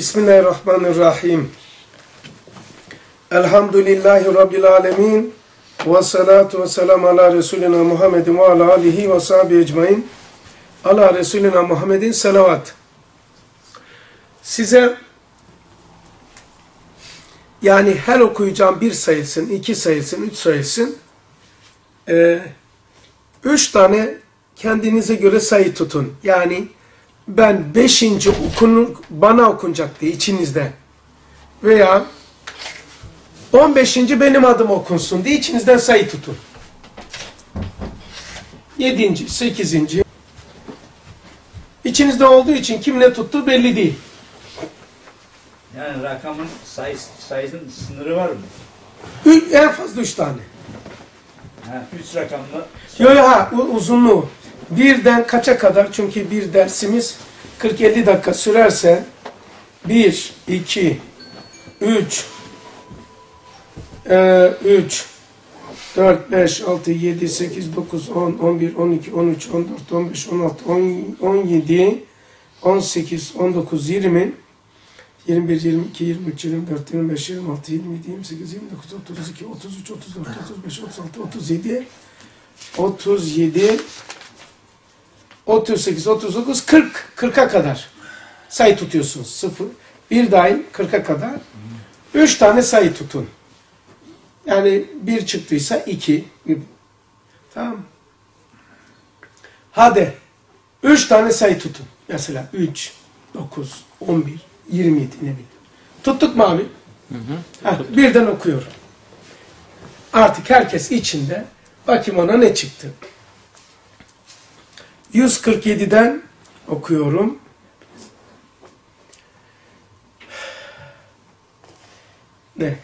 Bismillahirrahmanirrahim. Elhamdülillahi Rabbil alemin. Ve salatu ve selamu ala Resulina Muhammedin ve ala alihi ve sahibi ecmain. Ala Resulina Muhammedin selavat. Size yani her okuyacağım bir sayısın, iki sayısın, üç sayısın, e, üç tane kendinize göre sayı tutun. Yani ben beşinci okunu, bana okunacak diye içinizde veya on beşinci benim adım okunsun diye içinizden sayı tutun. Yedinci, sekizinci. İçinizde olduğu için kim ne tuttu belli değil. Yani rakamın sayısı, sayısının sınırı var mı? Ü- En fazla üç tane. Ha, üç rakamlı. Yo yo ha uzunluğu. Birden kaça kadar? Çünkü bir dersimiz 40-50 dakika sürerse 1, 2, 3, 3, 4, 5, 6, 7, 8, 9, 10, 11, 12, 13, 14, 15, 16, 10, 17, 18, 19, 20, 21, 22, 23, 24, 25, 26, 27, 28, 29, 32, 33, 34, 35, 36, 37, 37, 38, 39, 40. 40'a kadar sayı tutuyorsunuz. 0, 1 dahil 40'a kadar. 3 tane sayı tutun. Yani 1 çıktıysa 2 gibi. Tamam? Hadi. 3 tane sayı tutun. Mesela 3, 9, 11, 27 ne bileyim. Tuttuk mu abi? Ha, birden okuyorum. Artık herkes içinde bakayım ona ne çıktı. 147'den okuyorum.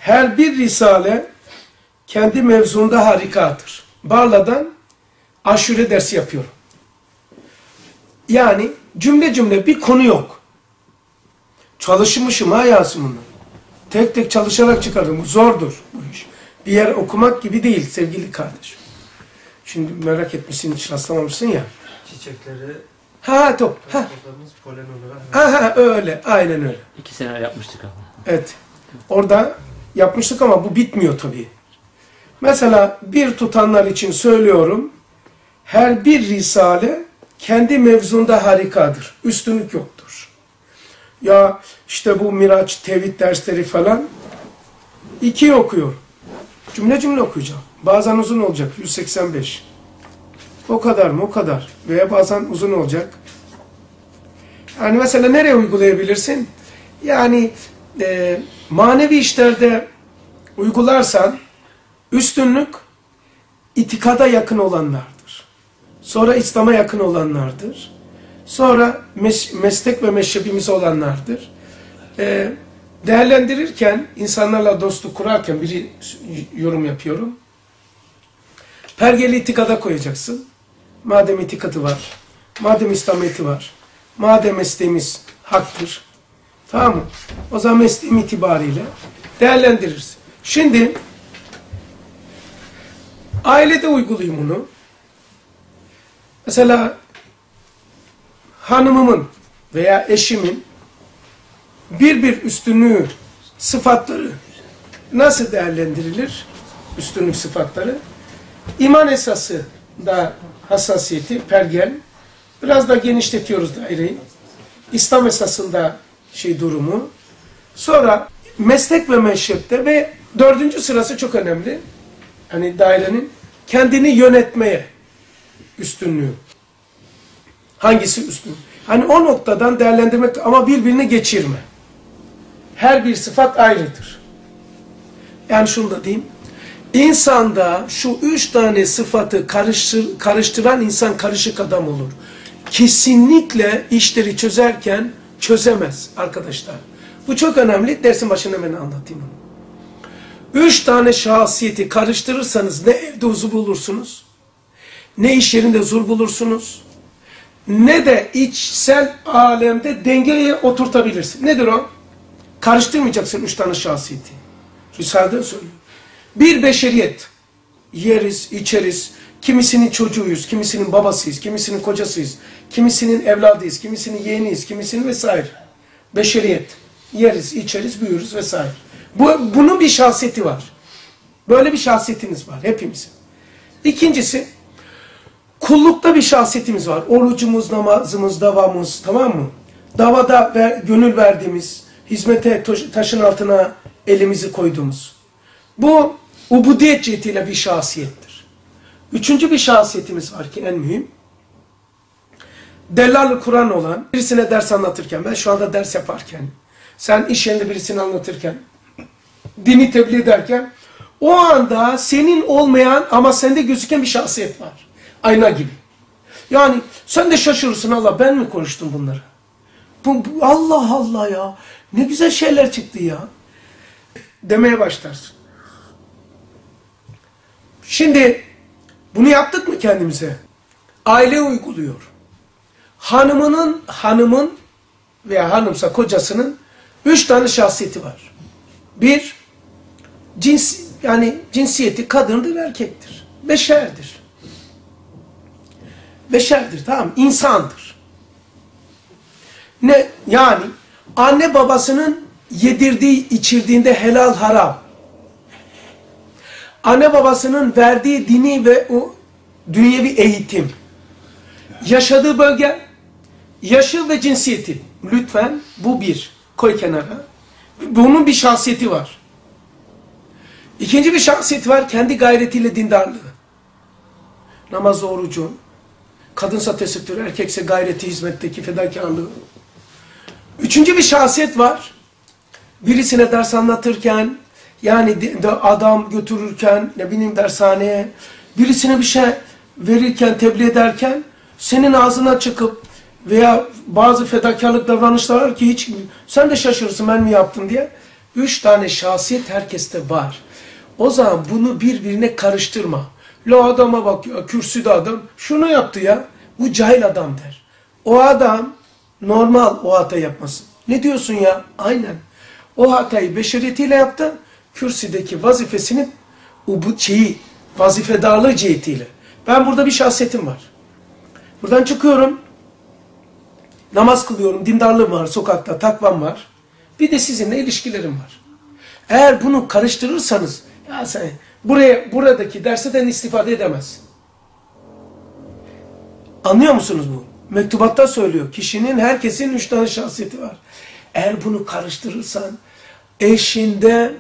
Her bir risale kendi mevzunda harikadır. Barla'dan aşure dersi yapıyorum. Yani cümle cümle bir konu yok. Çalışmışım ha Yasemin'le. Tek tek çalışarak çıkardım. Zordur bu iş. Bir yer okumak gibi değil sevgili kardeşim. Şimdi merak etmişsin hiç rastlamamışsın ya. Çiçekleri Ha top. Ha, topladığımız polen olarak ha, ha öyle. Aynen öyle. İki sene yapmıştık ama. Evet. Orada yapmıştık ama bu bitmiyor tabii. Mesela bir tutanlar için söylüyorum. Her bir risale kendi mevzunda harikadır. Üstünlük yoktur. Ya işte bu Miraç, Tevhid dersleri falan iki okuyor. Cümle cümle okuyacağım. Bazen uzun olacak. 185. O kadar mı? O kadar. Veya bazen uzun olacak. Yani mesela nereye uygulayabilirsin? Yani e, manevi işlerde uygularsan üstünlük itikada yakın olanlardır. Sonra İslam'a yakın olanlardır. Sonra mes meslek ve meşrebimiz olanlardır. E, değerlendirirken, insanlarla dostluk kurarken bir yorum yapıyorum. Pergeli itikada koyacaksın. Madem itikadı var, madem İslamiyeti var, madem mesleğimiz haktır, tamam mı? O zaman mesleğim itibariyle değerlendiririz. Şimdi ailede uygulayayım bunu. Mesela hanımımın veya eşimin bir bir üstünlüğü, sıfatları nasıl değerlendirilir? Üstünlük sıfatları. İman esası da hassasiyeti, pergel. Biraz da genişletiyoruz daireyi. İslam esasında şey durumu. Sonra meslek ve meşrepte ve dördüncü sırası çok önemli. Hani dairenin kendini yönetmeye üstünlüğü. Hangisi üstün? Hani o noktadan değerlendirmek ama birbirini geçirme. Her bir sıfat ayrıdır. Yani şunu da diyeyim. İnsanda şu üç tane sıfatı karıştır, karıştıran insan karışık adam olur. Kesinlikle işleri çözerken çözemez arkadaşlar. Bu çok önemli. Dersin başında ben anlatayım onu. Üç tane şahsiyeti karıştırırsanız ne evde huzur bulursunuz, ne iş yerinde huzur bulursunuz, ne de içsel alemde dengeye oturtabilirsin. Nedir o? Karıştırmayacaksın üç tane şahsiyeti. Risale'de söylüyor. Bir beşeriyet. Yeriz, içeriz. Kimisinin çocuğuyuz, kimisinin babasıyız, kimisinin kocasıyız, kimisinin evladıyız, kimisinin yeğeniyiz, kimisinin vesaire. Beşeriyet. Yeriz, içeriz, büyürüz vesaire. Bu, bunun bir şahsiyeti var. Böyle bir şahsiyetiniz var hepimizin. İkincisi, kullukta bir şahsiyetimiz var. Orucumuz, namazımız, davamız tamam mı? Davada ver, gönül verdiğimiz, hizmete taş- taşın altına elimizi koyduğumuz. Bu ubudiyet cihetiyle bir şahsiyettir. Üçüncü bir şahsiyetimiz var ki en mühim. Delal-ı Kur'an olan birisine ders anlatırken, ben şu anda ders yaparken, sen iş yerinde birisini anlatırken, dini tebliğ ederken, o anda senin olmayan ama sende gözüken bir şahsiyet var. Ayna gibi. Yani sen de şaşırırsın Allah ben mi konuştum bunları? Bu, bu- Allah Allah ya. Ne güzel şeyler çıktı ya. Demeye başlarsın. Şimdi bunu yaptık mı kendimize? Aile uyguluyor. Hanımının, hanımın veya hanımsa kocasının üç tane şahsiyeti var. Bir, cins, yani cinsiyeti kadındır, erkektir. Beşerdir. Beşerdir, tamam? İnsandır. Ne? Yani anne babasının yedirdiği, içirdiğinde helal haram. Anne babasının verdiği dini ve o dünyevi eğitim. Yaşadığı bölge, yaşı ve cinsiyeti. Lütfen bu bir. Koy kenara. Bunun bir şahsiyeti var. İkinci bir şahsiyeti var. Kendi gayretiyle dindarlığı. Namaz orucu. Kadınsa tesettür, erkekse gayreti, hizmetteki fedakarlığı. Üçüncü bir şahsiyet var. Birisine ders anlatırken, yani de- adam götürürken, ne bileyim dershaneye, birisine bir şey verirken, tebliğ ederken, senin ağzına çıkıp veya bazı fedakarlık davranışlar var ki hiç sen de şaşırırsın ben mi yaptım diye. Üç tane şahsiyet herkeste var. O zaman bunu birbirine karıştırma. La adama bak ya kürsüde adam şunu yaptı ya. Bu cahil adam der. O adam normal o hata yapmasın. Ne diyorsun ya? Aynen. O hatayı beşeriyetiyle yaptı. Kürsüdeki vazifesini o bu şeyi vazifedarlığı cihetiyle. Ben burada bir şahsiyetim var. Buradan çıkıyorum. Namaz kılıyorum, dindarlığım var, sokakta takvam var. Bir de sizinle ilişkilerim var. Eğer bunu karıştırırsanız, ya sen buraya buradaki dersten istifade edemezsin. Anlıyor musunuz bu? Mektubatta söylüyor. Kişinin, herkesin üç tane şahsiyeti var. Eğer bunu karıştırırsan, eşinde,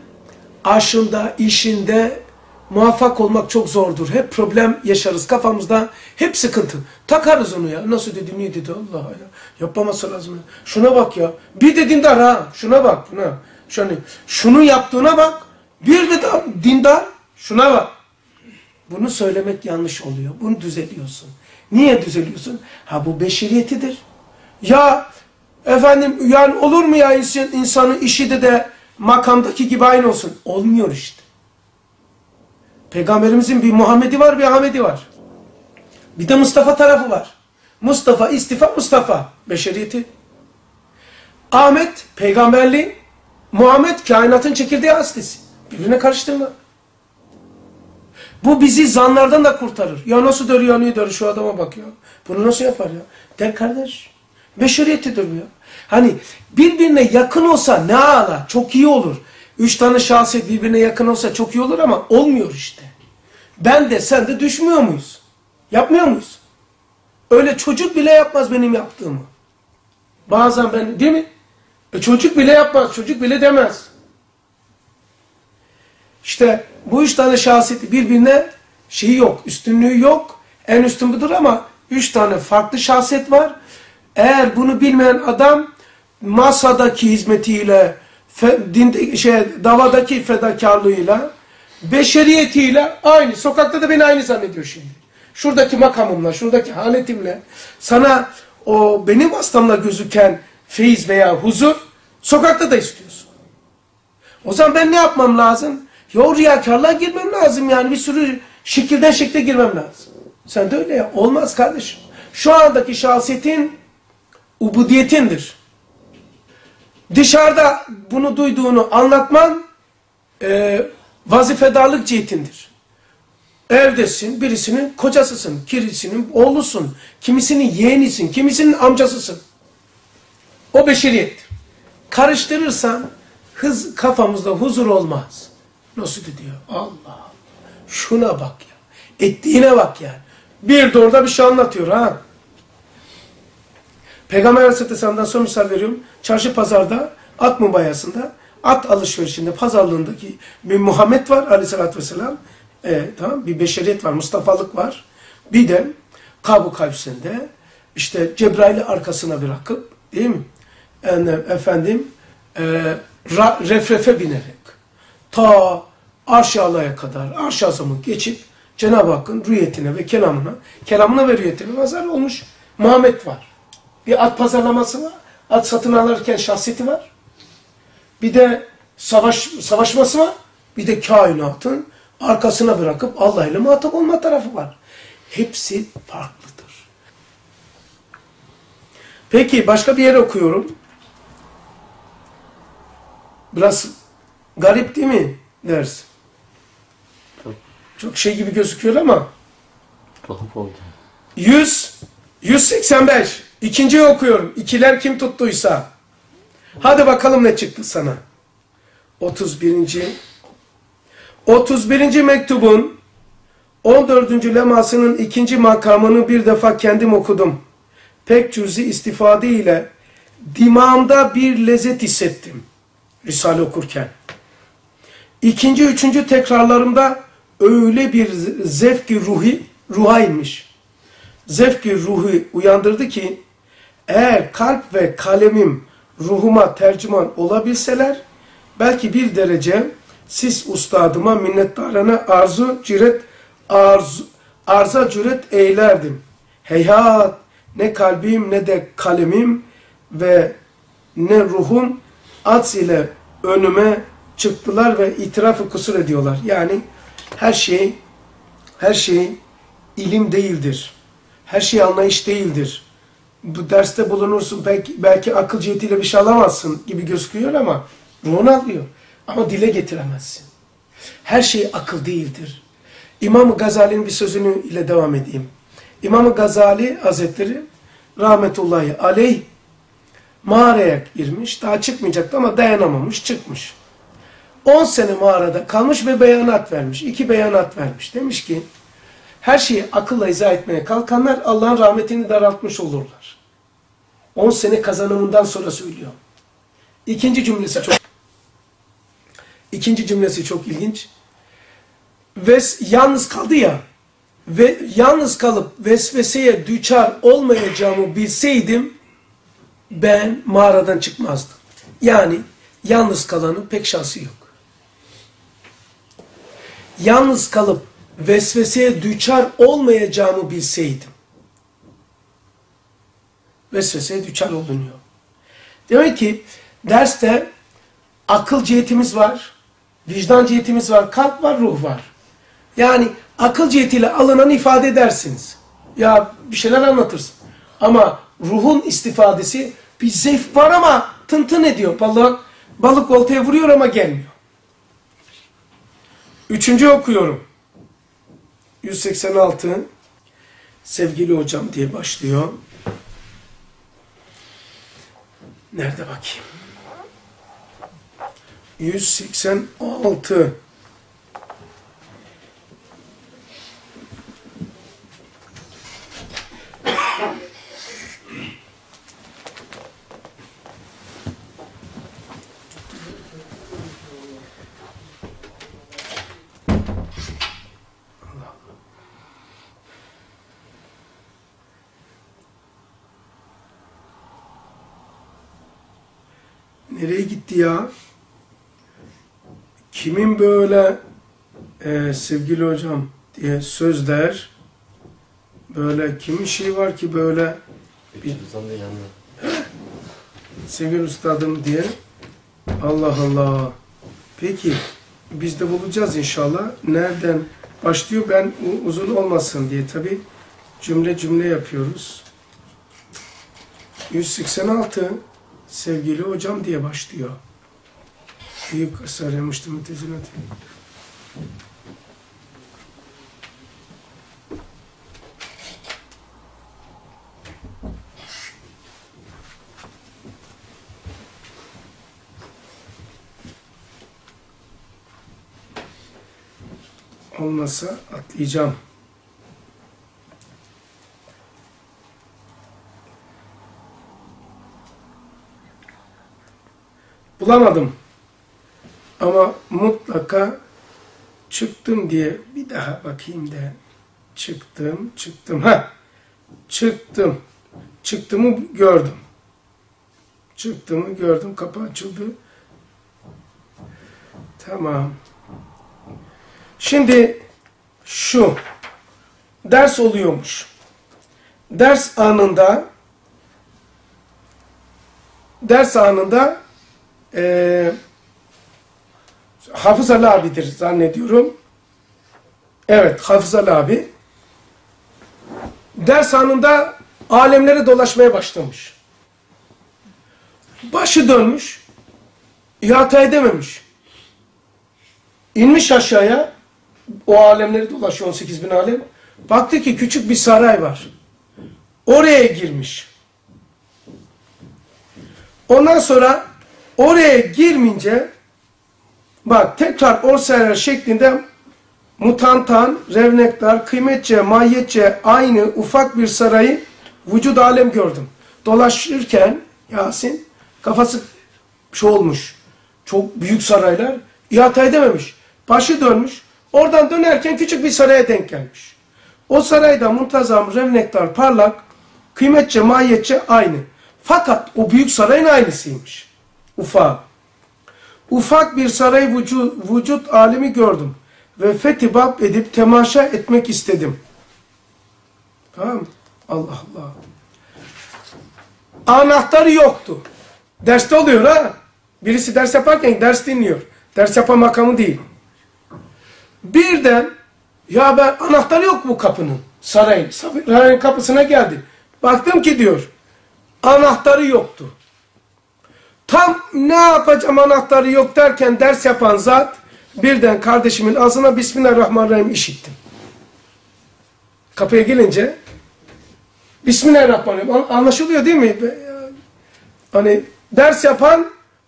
aşında, işinde muvaffak olmak çok zordur. Hep problem yaşarız kafamızda. Hep sıkıntı. Takarız onu ya. Nasıl dedi, niye dedi Allah ya. Yapmaması lazım. ya. Şuna bak ya. Bir de dindar ha. Şuna bak. Buna. Şunu, şunu yaptığına bak. Bir de dindar. Şuna bak. Bunu söylemek yanlış oluyor. Bunu düzeliyorsun. Niye düzeliyorsun? Ha bu beşeriyetidir. Ya efendim yani olur mu ya insan, insanın işi de de makamdaki gibi aynı olsun? Olmuyor işte. Peygamberimizin bir Muhammed'i var bir Ahmet'i var. Bir de Mustafa tarafı var. Mustafa, istifa, Mustafa. Beşeriyeti. Ahmet, peygamberliği. Muhammed, kainatın çekirdeği aslisi. Birbirine karıştırma. Bu bizi zanlardan da kurtarır. Ya nasıl dörü yanıyor dörü şu adama bak ya. Bunu nasıl yapar ya? Der kardeş. Beşeriyetidir bu. Hani birbirine yakın olsa ne ala çok iyi olur. Üç tane şahsiyet birbirine yakın olsa çok iyi olur ama olmuyor işte. Ben de sen de düşmüyor muyuz? Yapmıyor muyuz? Öyle çocuk bile yapmaz benim yaptığımı. Bazen ben değil mi? E çocuk bile yapmaz, çocuk bile demez. İşte bu üç tane şahsiyeti birbirine şeyi yok, üstünlüğü yok. En üstün budur ama üç tane farklı şahsiyet var. Eğer bunu bilmeyen adam masadaki hizmetiyle, dinde, şey, davadaki fedakarlığıyla, beşeriyetiyle aynı. Sokakta da beni aynı zannediyor şimdi. Şuradaki makamımla, şuradaki haletimle sana o benim hastamla gözüken feyiz veya huzur sokakta da istiyorsun. O zaman ben ne yapmam lazım? Ya o riyakarlığa girmem lazım yani bir sürü şekilden şekle girmem lazım. Sen de öyle ya. Olmaz kardeşim. Şu andaki şahsiyetin ubudiyetindir. Dışarıda bunu duyduğunu anlatman e, vazifedarlık cihetindir. Evdesin, birisinin kocasısın, kirisinin oğlusun, kimisinin yeğenisin, kimisinin amcasısın. O beşeriyettir. Karıştırırsan hız kafamızda huzur olmaz. Nasıl diyor? Allah Allah. Şuna bak ya. Ettiğine bak yani. Bir de orada bir şey anlatıyor ha. Peygamber Aleyhisselam'dan son misal veriyorum. Çarşı pazarda, at mübayasında, at alışverişinde, pazarlığındaki bir Muhammed var Aleyhisselatü Vesselam. Ee, tamam Bir beşeriyet var, Mustafa'lık var. Bir de Kabu Kavsi'nde işte Cebrail'i arkasına bırakıp değil mi? Yani, efendim e, ra, refrefe binerek ta arş-ı alaya kadar azamı geçip Cenab-ı Hakk'ın rüyetine ve kelamına, kelamına ve rüyetine mazhar olmuş Muhammed var. Bir at pazarlaması var. At satın alırken şahsiyeti var. Bir de savaş savaşması var. Bir de kainatın arkasına bırakıp Allah ile muhatap olma tarafı var. Hepsi farklıdır. Peki başka bir yere okuyorum. Biraz garip değil mi ders? Çok. Çok şey gibi gözüküyor ama Tuhaf oldu. 100 185 İkinciyi okuyorum. İkiler kim tuttuysa. Hadi bakalım ne çıktı sana. 31. 31. mektubun 14. lemasının ikinci makamını bir defa kendim okudum. Pek cüzi istifade ile dimağımda bir lezzet hissettim. Risale okurken. İkinci, üçüncü tekrarlarımda öyle bir zevki ruhi, ruha inmiş. Zevki ruhu uyandırdı ki eğer kalp ve kalemim ruhuma tercüman olabilseler belki bir derece siz ustadıma minnettarana arzu cüret arzu, arza cüret eylerdim. Heyhat ne kalbim ne de kalemim ve ne ruhum ats ile önüme çıktılar ve itirafı kusur ediyorlar. Yani her şey her şey ilim değildir. Her şey anlayış değildir. Bu derste bulunursun belki, belki akıl cihetiyle bir şey alamazsın gibi gözüküyor ama ruhunu alıyor. Ama dile getiremezsin. Her şey akıl değildir. İmam Gazali'nin bir sözünü ile devam edeyim. İmam Gazali Hazretleri rahmetullahi aleyh mağaraya girmiş. Daha çıkmayacaktı ama dayanamamış çıkmış. 10 sene mağarada kalmış ve beyanat vermiş. İki beyanat vermiş. Demiş ki her şeyi akılla izah etmeye kalkanlar Allah'ın rahmetini daraltmış olurlar. 10 sene kazanımından sonra söylüyor. İkinci cümlesi çok İkinci cümlesi çok ilginç. Ve yalnız kaldı ya ve yalnız kalıp vesveseye düçar olmayacağımı bilseydim ben mağaradan çıkmazdım. Yani yalnız kalanın pek şansı yok. Yalnız kalıp vesveseye düçar olmayacağımı bilseydim. Vesveseye düçar olunuyor. Demek ki derste akıl cihetimiz var, vicdan cihetimiz var, kalp var, ruh var. Yani akıl cihetiyle alınan ifade edersiniz. Ya bir şeyler anlatırsın. Ama ruhun istifadesi bir zevk var ama tın tın ediyor. Balık, balık oltaya vuruyor ama gelmiyor. Üçüncü okuyorum. 186 sevgili hocam diye başlıyor. Nerede bakayım? 186 Nereye gitti ya? Kimin böyle e, sevgili hocam diye sözler böyle kimin şey var ki böyle bir sevgili üstadım diye? Allah Allah. Peki biz de bulacağız inşallah. Nereden başlıyor? Ben uzun olmasın diye tabi cümle cümle yapıyoruz. 186 sevgili hocam diye başlıyor. Büyük ısrar yapmıştı mütezilat. Olmasa atlayacağım. Bulamadım. Ama mutlaka çıktım diye bir daha bakayım da çıktım, çıktım. Ha, çıktım. Çıktımı gördüm. Çıktımı gördüm. Kapı açıldı. Tamam. Şimdi şu ders oluyormuş. Ders anında ders anında eee Hafız Ali abidir zannediyorum. Evet, Hafız Ali abi. Ders anında alemleri dolaşmaya başlamış. Başı dönmüş, ihata edememiş. İnmiş aşağıya, o alemleri dolaşıyor 18 bin alem. Baktı ki küçük bir saray var. Oraya girmiş. Ondan sonra oraya girmeyince bak tekrar orseler şeklinde mutantan, revnektar, kıymetçe, mahiyetçe aynı ufak bir sarayı vücut alem gördüm. Dolaşırken Yasin kafası şey olmuş. Çok büyük saraylar ihata edememiş. Başı dönmüş. Oradan dönerken küçük bir saraya denk gelmiş. O sarayda muntazam, revnektar, parlak, kıymetçe, mahiyetçe aynı. Fakat o büyük sarayın aynısıymış. Ufak. Ufak bir saray vücut, vücut alemi gördüm. Ve fetibap edip temaşa etmek istedim. Tamam? Allah Allah. Anahtarı yoktu. Derste oluyor ha. Birisi ders yaparken ders dinliyor. Ders yapan makamı değil. Birden ya ben anahtarı yok bu kapının. Sarayın. Sarayın kapısına geldi. Baktım ki diyor anahtarı yoktu. Tam ne yapacağım anahtarı yok derken ders yapan zat birden kardeşimin ağzına Bismillahirrahmanirrahim işittim. Kapıya gelince Bismillahirrahmanirrahim anlaşılıyor değil mi? Hani ders yapan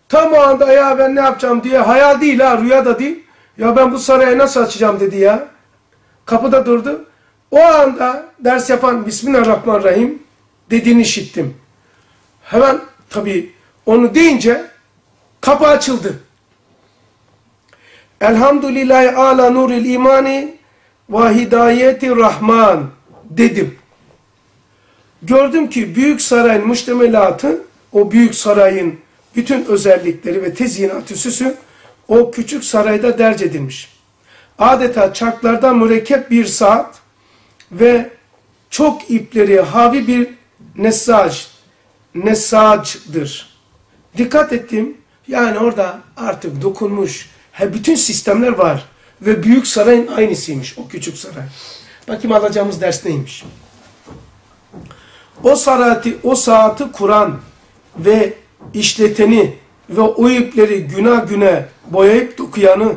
tam o anda ya ben ne yapacağım diye hayal değil ha rüya da değil. Ya ben bu sarayı nasıl açacağım dedi ya. Kapıda durdu. O anda ders yapan Bismillahirrahmanirrahim dediğini işittim. Hemen tabii onu deyince kapı açıldı. Elhamdülillahi ala nuril imani ve hidayeti rahman dedim. Gördüm ki büyük sarayın müştemelatı, o büyük sarayın bütün özellikleri ve tezyinatı süsü o küçük sarayda derc edilmiş. Adeta çarklardan mürekkep bir saat ve çok ipleri havi bir nesaj, nesacdır. Dikkat ettim. Yani orada artık dokunmuş. He, bütün sistemler var. Ve büyük sarayın aynısıymış. O küçük saray. Bakayım alacağımız ders neymiş. O saati, o saati kuran ve işleteni ve o ipleri günah güne boyayıp dokuyanı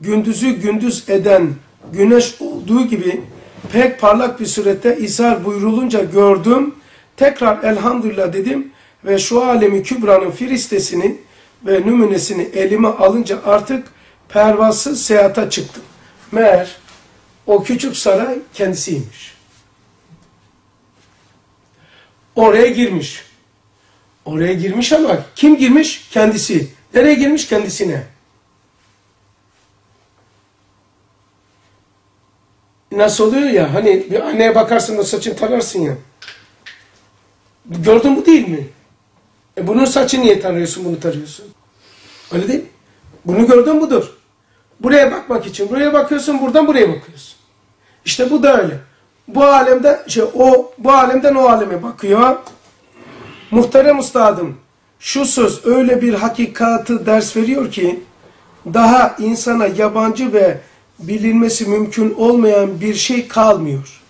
gündüzü gündüz eden güneş olduğu gibi pek parlak bir surette izhar buyurulunca gördüm. Tekrar elhamdülillah dedim ve şu alemi kübranın firistesini ve nümunesini elime alınca artık pervasız seyahata çıktım. Meğer o küçük saray kendisiymiş. Oraya girmiş. Oraya girmiş ama kim girmiş? Kendisi. Nereye girmiş? Kendisine. Nasıl oluyor ya? Hani bir anneye bakarsın da saçını tararsın ya. Gördün bu değil mi? E bunun saçı niye tarıyorsun, bunu tarıyorsun? Öyle değil? Bunu gördün budur. Buraya bakmak için buraya bakıyorsun, buradan buraya bakıyorsun. İşte bu da öyle. Bu alemde şey o bu alemden o aleme bakıyor. Muhterem ustadım, şu söz öyle bir hakikatı ders veriyor ki daha insana yabancı ve bilinmesi mümkün olmayan bir şey kalmıyor.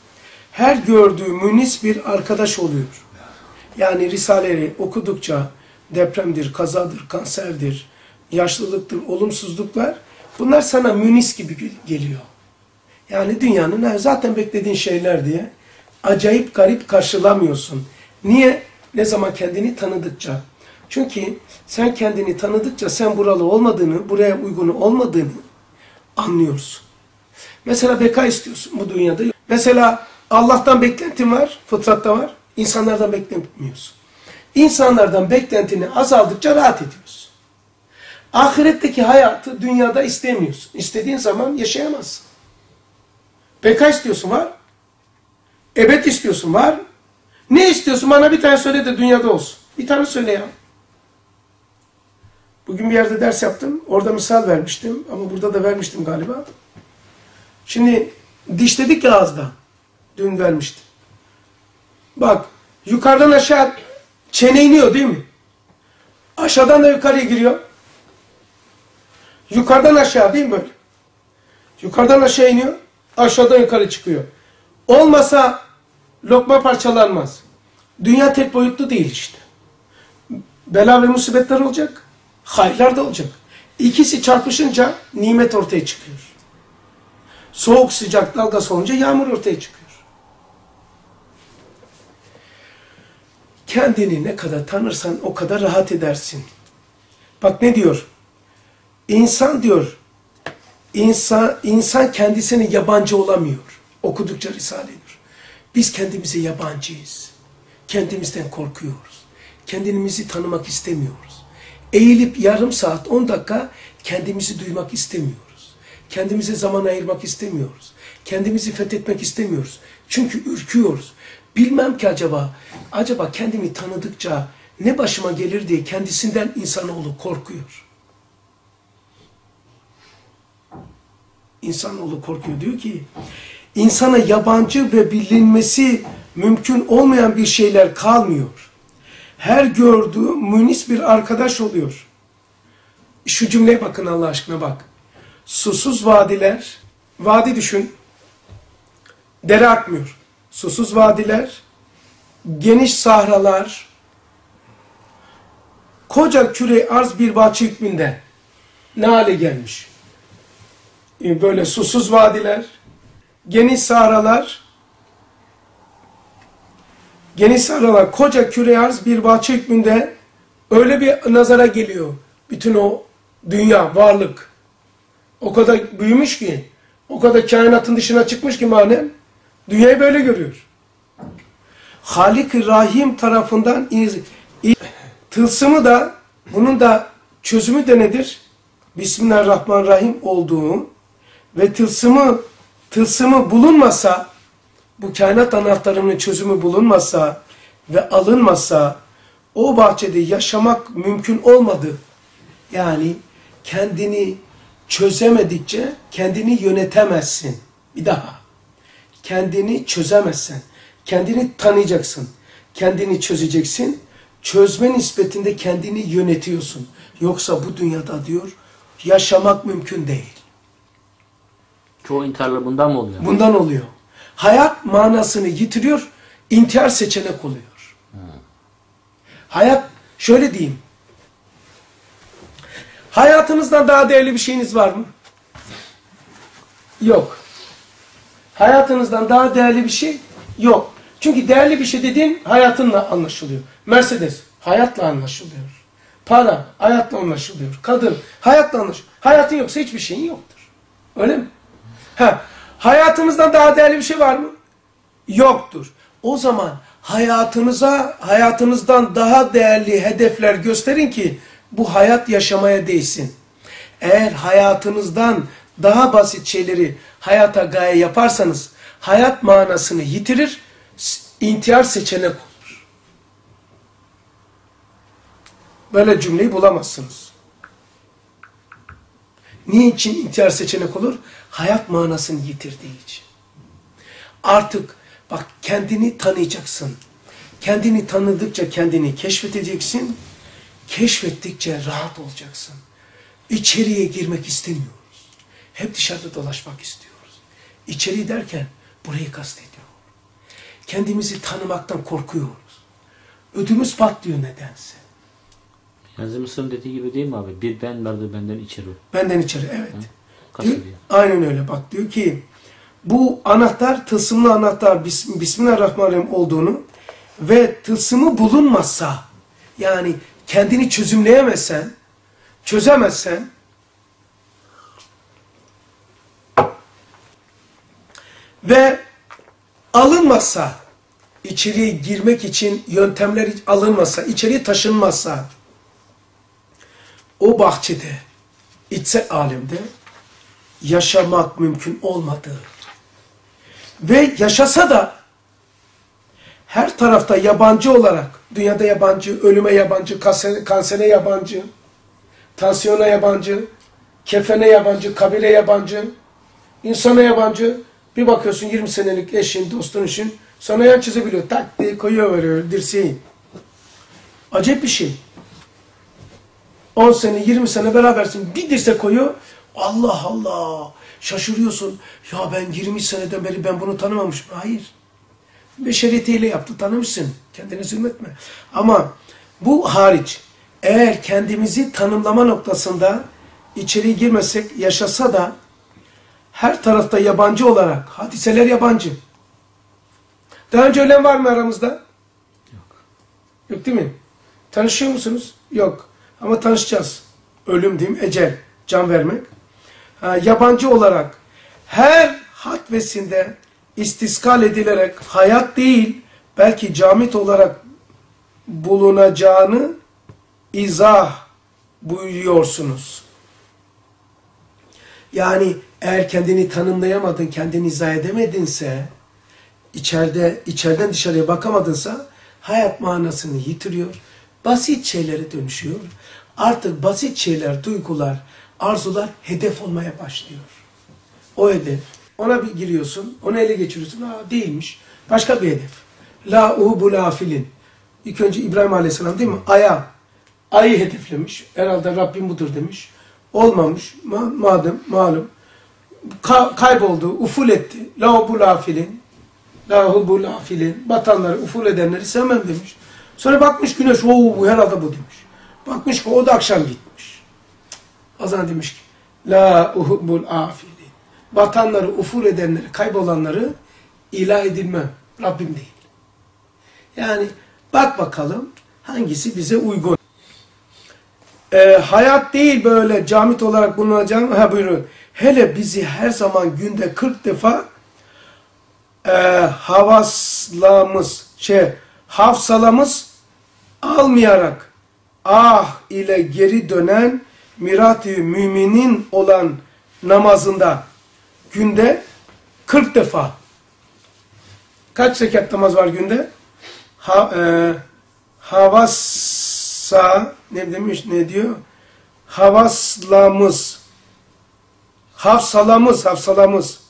Her gördüğü münis bir arkadaş oluyor. Yani Risaleleri okudukça depremdir, kazadır, kanserdir, yaşlılıktır, olumsuzluklar bunlar sana münis gibi geliyor. Yani dünyanın zaten beklediğin şeyler diye acayip garip karşılamıyorsun. Niye? Ne zaman kendini tanıdıkça. Çünkü sen kendini tanıdıkça sen buralı olmadığını, buraya uygun olmadığını anlıyorsun. Mesela beka istiyorsun bu dünyada. Mesela Allah'tan beklentin var, fıtratta var. İnsanlardan beklemiyorsun. İnsanlardan beklentini azaldıkça rahat ediyorsun. Ahiretteki hayatı dünyada istemiyorsun. İstediğin zaman yaşayamazsın. Beka istiyorsun var. Ebed istiyorsun var. Ne istiyorsun? Bana bir tane söyle de dünyada olsun. Bir tane söyle ya. Bugün bir yerde ders yaptım. Orada misal vermiştim. Ama burada da vermiştim galiba. Şimdi diş dedik ya ağızda. Dün vermiştim. Bak yukarıdan aşağı çene iniyor değil mi? Aşağıdan da yukarıya giriyor. Yukarıdan aşağı değil mi böyle? Yukarıdan aşağı iniyor. Aşağıdan yukarı çıkıyor. Olmasa lokma parçalanmaz. Dünya tek boyutlu değil işte. Bela ve musibetler olacak. Hayırlar da olacak. İkisi çarpışınca nimet ortaya çıkıyor. Soğuk sıcak dalgası olunca yağmur ortaya çıkıyor. Kendini ne kadar tanırsan o kadar rahat edersin. Bak ne diyor? İnsan diyor, insan, insan kendisine yabancı olamıyor. Okudukça Risale diyor. Biz kendimize yabancıyız. Kendimizden korkuyoruz. Kendimizi tanımak istemiyoruz. Eğilip yarım saat, 10 dakika kendimizi duymak istemiyoruz. Kendimize zaman ayırmak istemiyoruz. Kendimizi fethetmek istemiyoruz. Çünkü ürküyoruz. Bilmem ki acaba, acaba kendimi tanıdıkça ne başıma gelir diye kendisinden insanoğlu korkuyor. İnsanoğlu korkuyor. Diyor ki, insana yabancı ve bilinmesi mümkün olmayan bir şeyler kalmıyor. Her gördüğü münis bir arkadaş oluyor. Şu cümleye bakın Allah aşkına bak. Susuz vadiler, vadi düşün, dere akmıyor. Susuz vadiler, geniş sahralar, koca küre arz bir bahçe hükmünde ne hale gelmiş? Ee, Böyle susuz vadiler, geniş sahralar, geniş sahralar, koca küre arz bir bahçe hükmünde öyle bir nazara geliyor. Bütün o dünya, varlık. O kadar büyümüş ki, o kadar kainatın dışına çıkmış ki manen, dünyayı böyle görüyor. Halik-i Rahim tarafından iz, iz- tılsımı da, bunun da çözümü de nedir? Bismillahirrahmanirrahim olduğu ve tılsımı, tılsımı bulunmasa, bu kainat anahtarının çözümü bulunmasa ve alınmasa, o bahçede yaşamak mümkün olmadı. Yani kendini çözemedikçe kendini yönetemezsin. Bir daha. Kendini çözemezsen. Kendini tanıyacaksın. Kendini çözeceksin. Çözme nispetinde kendini yönetiyorsun. Yoksa bu dünyada diyor yaşamak mümkün değil. Çoğu intiharlar bundan mı oluyor? Bundan oluyor. Hayat manasını yitiriyor, intihar seçenek oluyor. Hayat, şöyle diyeyim. Hayatınızdan daha değerli bir şeyiniz var mı? Yok. Hayatınızdan daha değerli bir şey yok. Çünkü değerli bir şey dediğin hayatınla anlaşılıyor. Mercedes hayatla anlaşılıyor. Para hayatla anlaşılıyor. Kadın hayatla anlaşılıyor. Hayatın yoksa hiçbir şeyin yoktur. Öyle mi? Ha, hayatınızdan daha değerli bir şey var mı? Yoktur. O zaman hayatınıza, hayatınızdan daha değerli hedefler gösterin ki bu hayat yaşamaya değsin. Eğer hayatınızdan daha basit şeyleri hayata gaye yaparsanız hayat manasını yitirir, intihar seçenek olur. Böyle cümleyi bulamazsınız. Niçin intihar seçenek olur? Hayat manasını yitirdiği için. Artık bak kendini tanıyacaksın. Kendini tanıdıkça kendini keşfedeceksin. Keşfettikçe rahat olacaksın. İçeriye girmek istemiyoruz. Hep dışarıda dolaşmak istiyoruz. İçeri derken burayı kastediyorum. Kendimizi tanımaktan korkuyoruz. Ödümüz patlıyor nedense. Yazı Mısır'ın dediği gibi değil mi abi? Bir ben vardı benden içeri. Benden içeri evet. Kastediyor. aynen öyle bak diyor ki bu anahtar tılsımlı anahtar Bis- Bismillahirrahmanirrahim olduğunu ve tılsımı bulunmazsa yani kendini çözümleyemezsen çözemezsen ve alınmazsa, içeriye girmek için yöntemler alınmazsa, içeriye taşınmazsa, o bahçede, içsel alemde yaşamak mümkün olmadığı ve yaşasa da her tarafta yabancı olarak, dünyada yabancı, ölüme yabancı, kanser- kansere yabancı, tansiyona yabancı, kefene yabancı, kabile yabancı, insana yabancı. Bir bakıyorsun 20 senelik eşin, dostun için sana yan çizebiliyor. Tak diye koyuyor dirseği. Acayip bir şey. 10 sene, 20 sene berabersin. Bir dirsek koyuyor. Allah Allah. Şaşırıyorsun. Ya ben 20 seneden beri ben bunu tanımamışım. Hayır. Beşeriyetiyle yaptı. Tanımışsın. Kendine zulmetme. Ama bu hariç. Eğer kendimizi tanımlama noktasında içeri girmesek, yaşasa da her tarafta yabancı olarak, hadiseler yabancı. Daha önce ölen var mı aramızda? Yok. Yok değil mi? Tanışıyor musunuz? Yok. Ama tanışacağız. Ölüm diyeyim, ecel, can vermek. Ha, yabancı olarak her hatvesinde istiskal edilerek hayat değil, belki camit olarak bulunacağını izah buyuruyorsunuz. Yani eğer kendini tanımlayamadın, kendini izah edemedinse, içeride içeriden dışarıya bakamadınsa hayat manasını yitiriyor. Basit şeylere dönüşüyor. Artık basit şeyler, duygular, arzular hedef olmaya başlıyor. O hedef. Ona bir giriyorsun, onu ele geçiriyorsun. Aa değilmiş. Başka bir hedef. La uhu la filin. İlk önce İbrahim Aleyhisselam değil mi? Aya. Ayı hedeflemiş. Herhalde Rabbim budur demiş. Olmamış. Ma madem malum. Ka kayboldu. Uful etti. La uhu la filin. La uhu la filin. Batanları, uful edenleri sevmem demiş. Sonra bakmış güneş. Oo bu herhalde bu demiş. Bakmış ki o da akşam gitmiş. O zaman demiş ki La uhubbul afilin. Batanları, uful edenleri, kaybolanları ilah edilmem. Rabbim değil. Yani bak bakalım hangisi bize uygun. Ee, hayat değil böyle camit olarak bulunacağım. Ha buyurun. Hele bizi her zaman günde 40 defa e, havaslamız, şey, hafsalamız almayarak ah ile geri dönen mirat-ı müminin olan namazında günde 40 defa kaç rekat namaz var günde? Ha, e, havassa ne demiş ne diyor? Havaslamız hafsalamız hafsalamız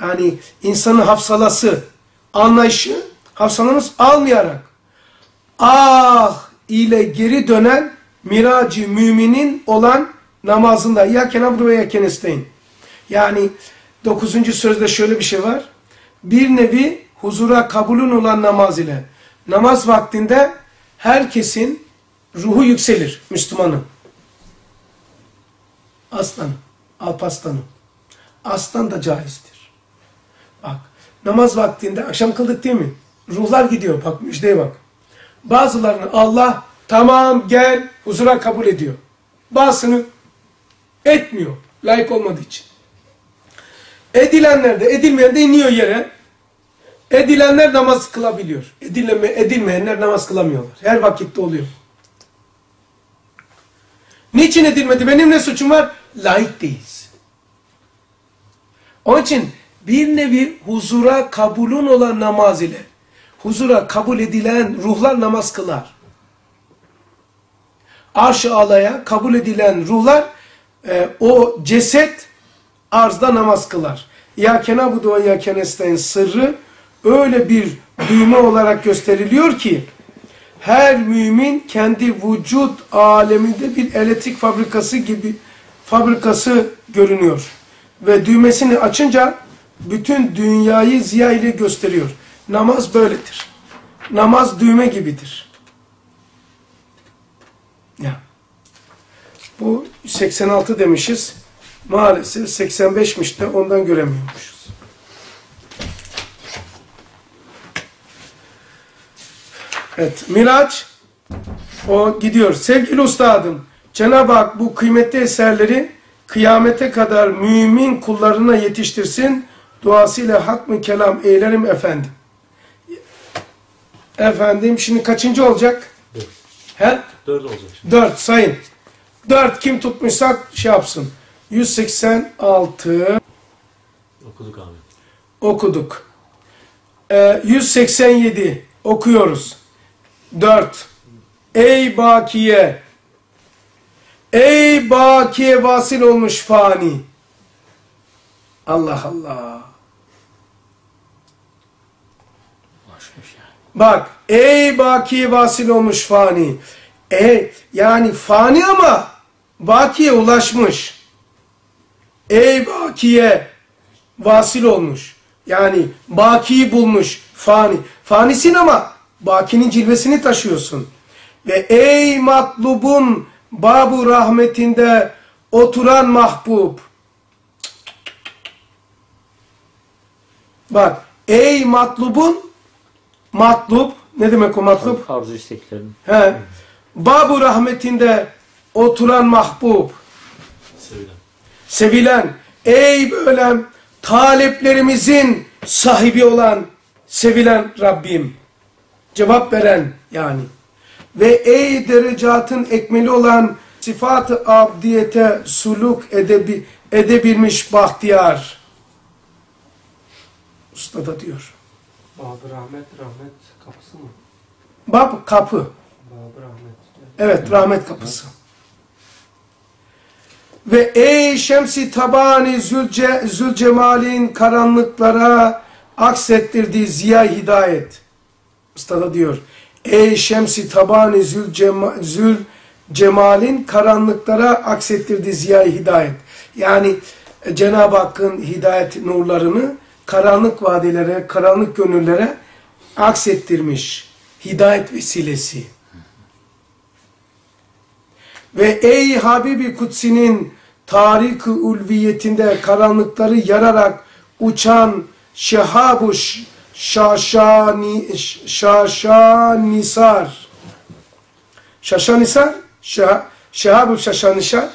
yani insanın hafsalası anlayışı hafsalamız almayarak ah ile geri dönen miracı müminin olan namazında ya kenabru ve ya kenesteyn. Yani 9. sözde şöyle bir şey var. Bir nevi huzura kabulün olan namaz ile. Namaz vaktinde herkesin ruhu yükselir Müslümanın. Aslan, alpaslanım. Aslan da caizdir. Bak, namaz vaktinde akşam kıldık değil mi? Ruhlar gidiyor. Bak müjdeye bak. Bazılarını Allah tamam gel huzura kabul ediyor. Bazısını etmiyor. Layık olmadığı için. Edilenler de edilmeyen de iniyor yere. Edilenler namaz kılabiliyor. Edilme, edilmeyenler namaz kılamıyorlar. Her vakitte oluyor. Niçin edilmedi? Benim ne suçum var? Layık değiliz. Onun için bir nevi huzura kabulün olan namaz ile huzura kabul edilen ruhlar namaz kılar. Arş-ı alaya kabul edilen ruhlar e, o ceset arzda namaz kılar. Ya kenabudu ve ya kenesteyn sırrı öyle bir düğme olarak gösteriliyor ki her mümin kendi vücut aleminde bir elektrik fabrikası gibi fabrikası görünüyor. Ve düğmesini açınca bütün dünyayı ziya ile gösteriyor. Namaz böyledir. Namaz düğme gibidir. Ya. Bu 86 demişiz. Maalesef 85'miş de ondan göremiyormuşuz. Evet, Miraç o gidiyor. Sevgili ustadım, Cenab-ı Hak bu kıymetli eserleri kıyamete kadar mümin kullarına yetiştirsin. duasıyla hatmı kelam eylerim efendim. Efendim şimdi kaçıncı olacak? Dört. He? Dört olacak şimdi. Dört sayın. Dört kim tutmuşsa şey yapsın. 186 Okuduk abi. okuduk. Ee, 187 okuyoruz. 4. Ey bakiye! Ey bakiye vasıl olmuş fani! Allah Allah! Bak, ey bakiye vasıl olmuş fani! E, yani fani ama bakiye ulaşmış. Ey bakiye vasıl olmuş. Yani bakiyi bulmuş fani. Fanisin ama bakinin cilvesini taşıyorsun. Ve ey matlubun babu rahmetinde oturan mahbub. Bak ey matlubun matlub ne demek o matlub? Arzu isteklerin. He. Babu rahmetinde oturan mahbub, Sevilen. sevilen, ey böyle taleplerimizin sahibi olan, sevilen Rabbim, cevap veren yani. Ve ey derecatın ekmeli olan sıfat-ı abdiyete suluk edebi, edebilmiş bahtiyar. Usta da diyor. Babı rahmet, rahmet kapısı mı? Bab kapı. Babı rahmet. Evet, rahmet kapısı. Ve ey şemsi tabani zülce, zülcemalin karanlıklara aksettirdiği ziya hidayet. Usta diyor. Ey şemsi tabani zülcema, zülcemalin karanlıklara aksettirdiği ziya hidayet. Yani e, Cenab-ı Hakk'ın hidayet nurlarını karanlık vadilere, karanlık gönüllere aksettirmiş. Hidayet vesilesi. Ve ey Habibi Kutsi'nin tarik-ı ulviyetinde karanlıkları yararak uçan şehabu ş- şaşani şaşanisar. Şaşanisar? Şah, şehabu şaşanisar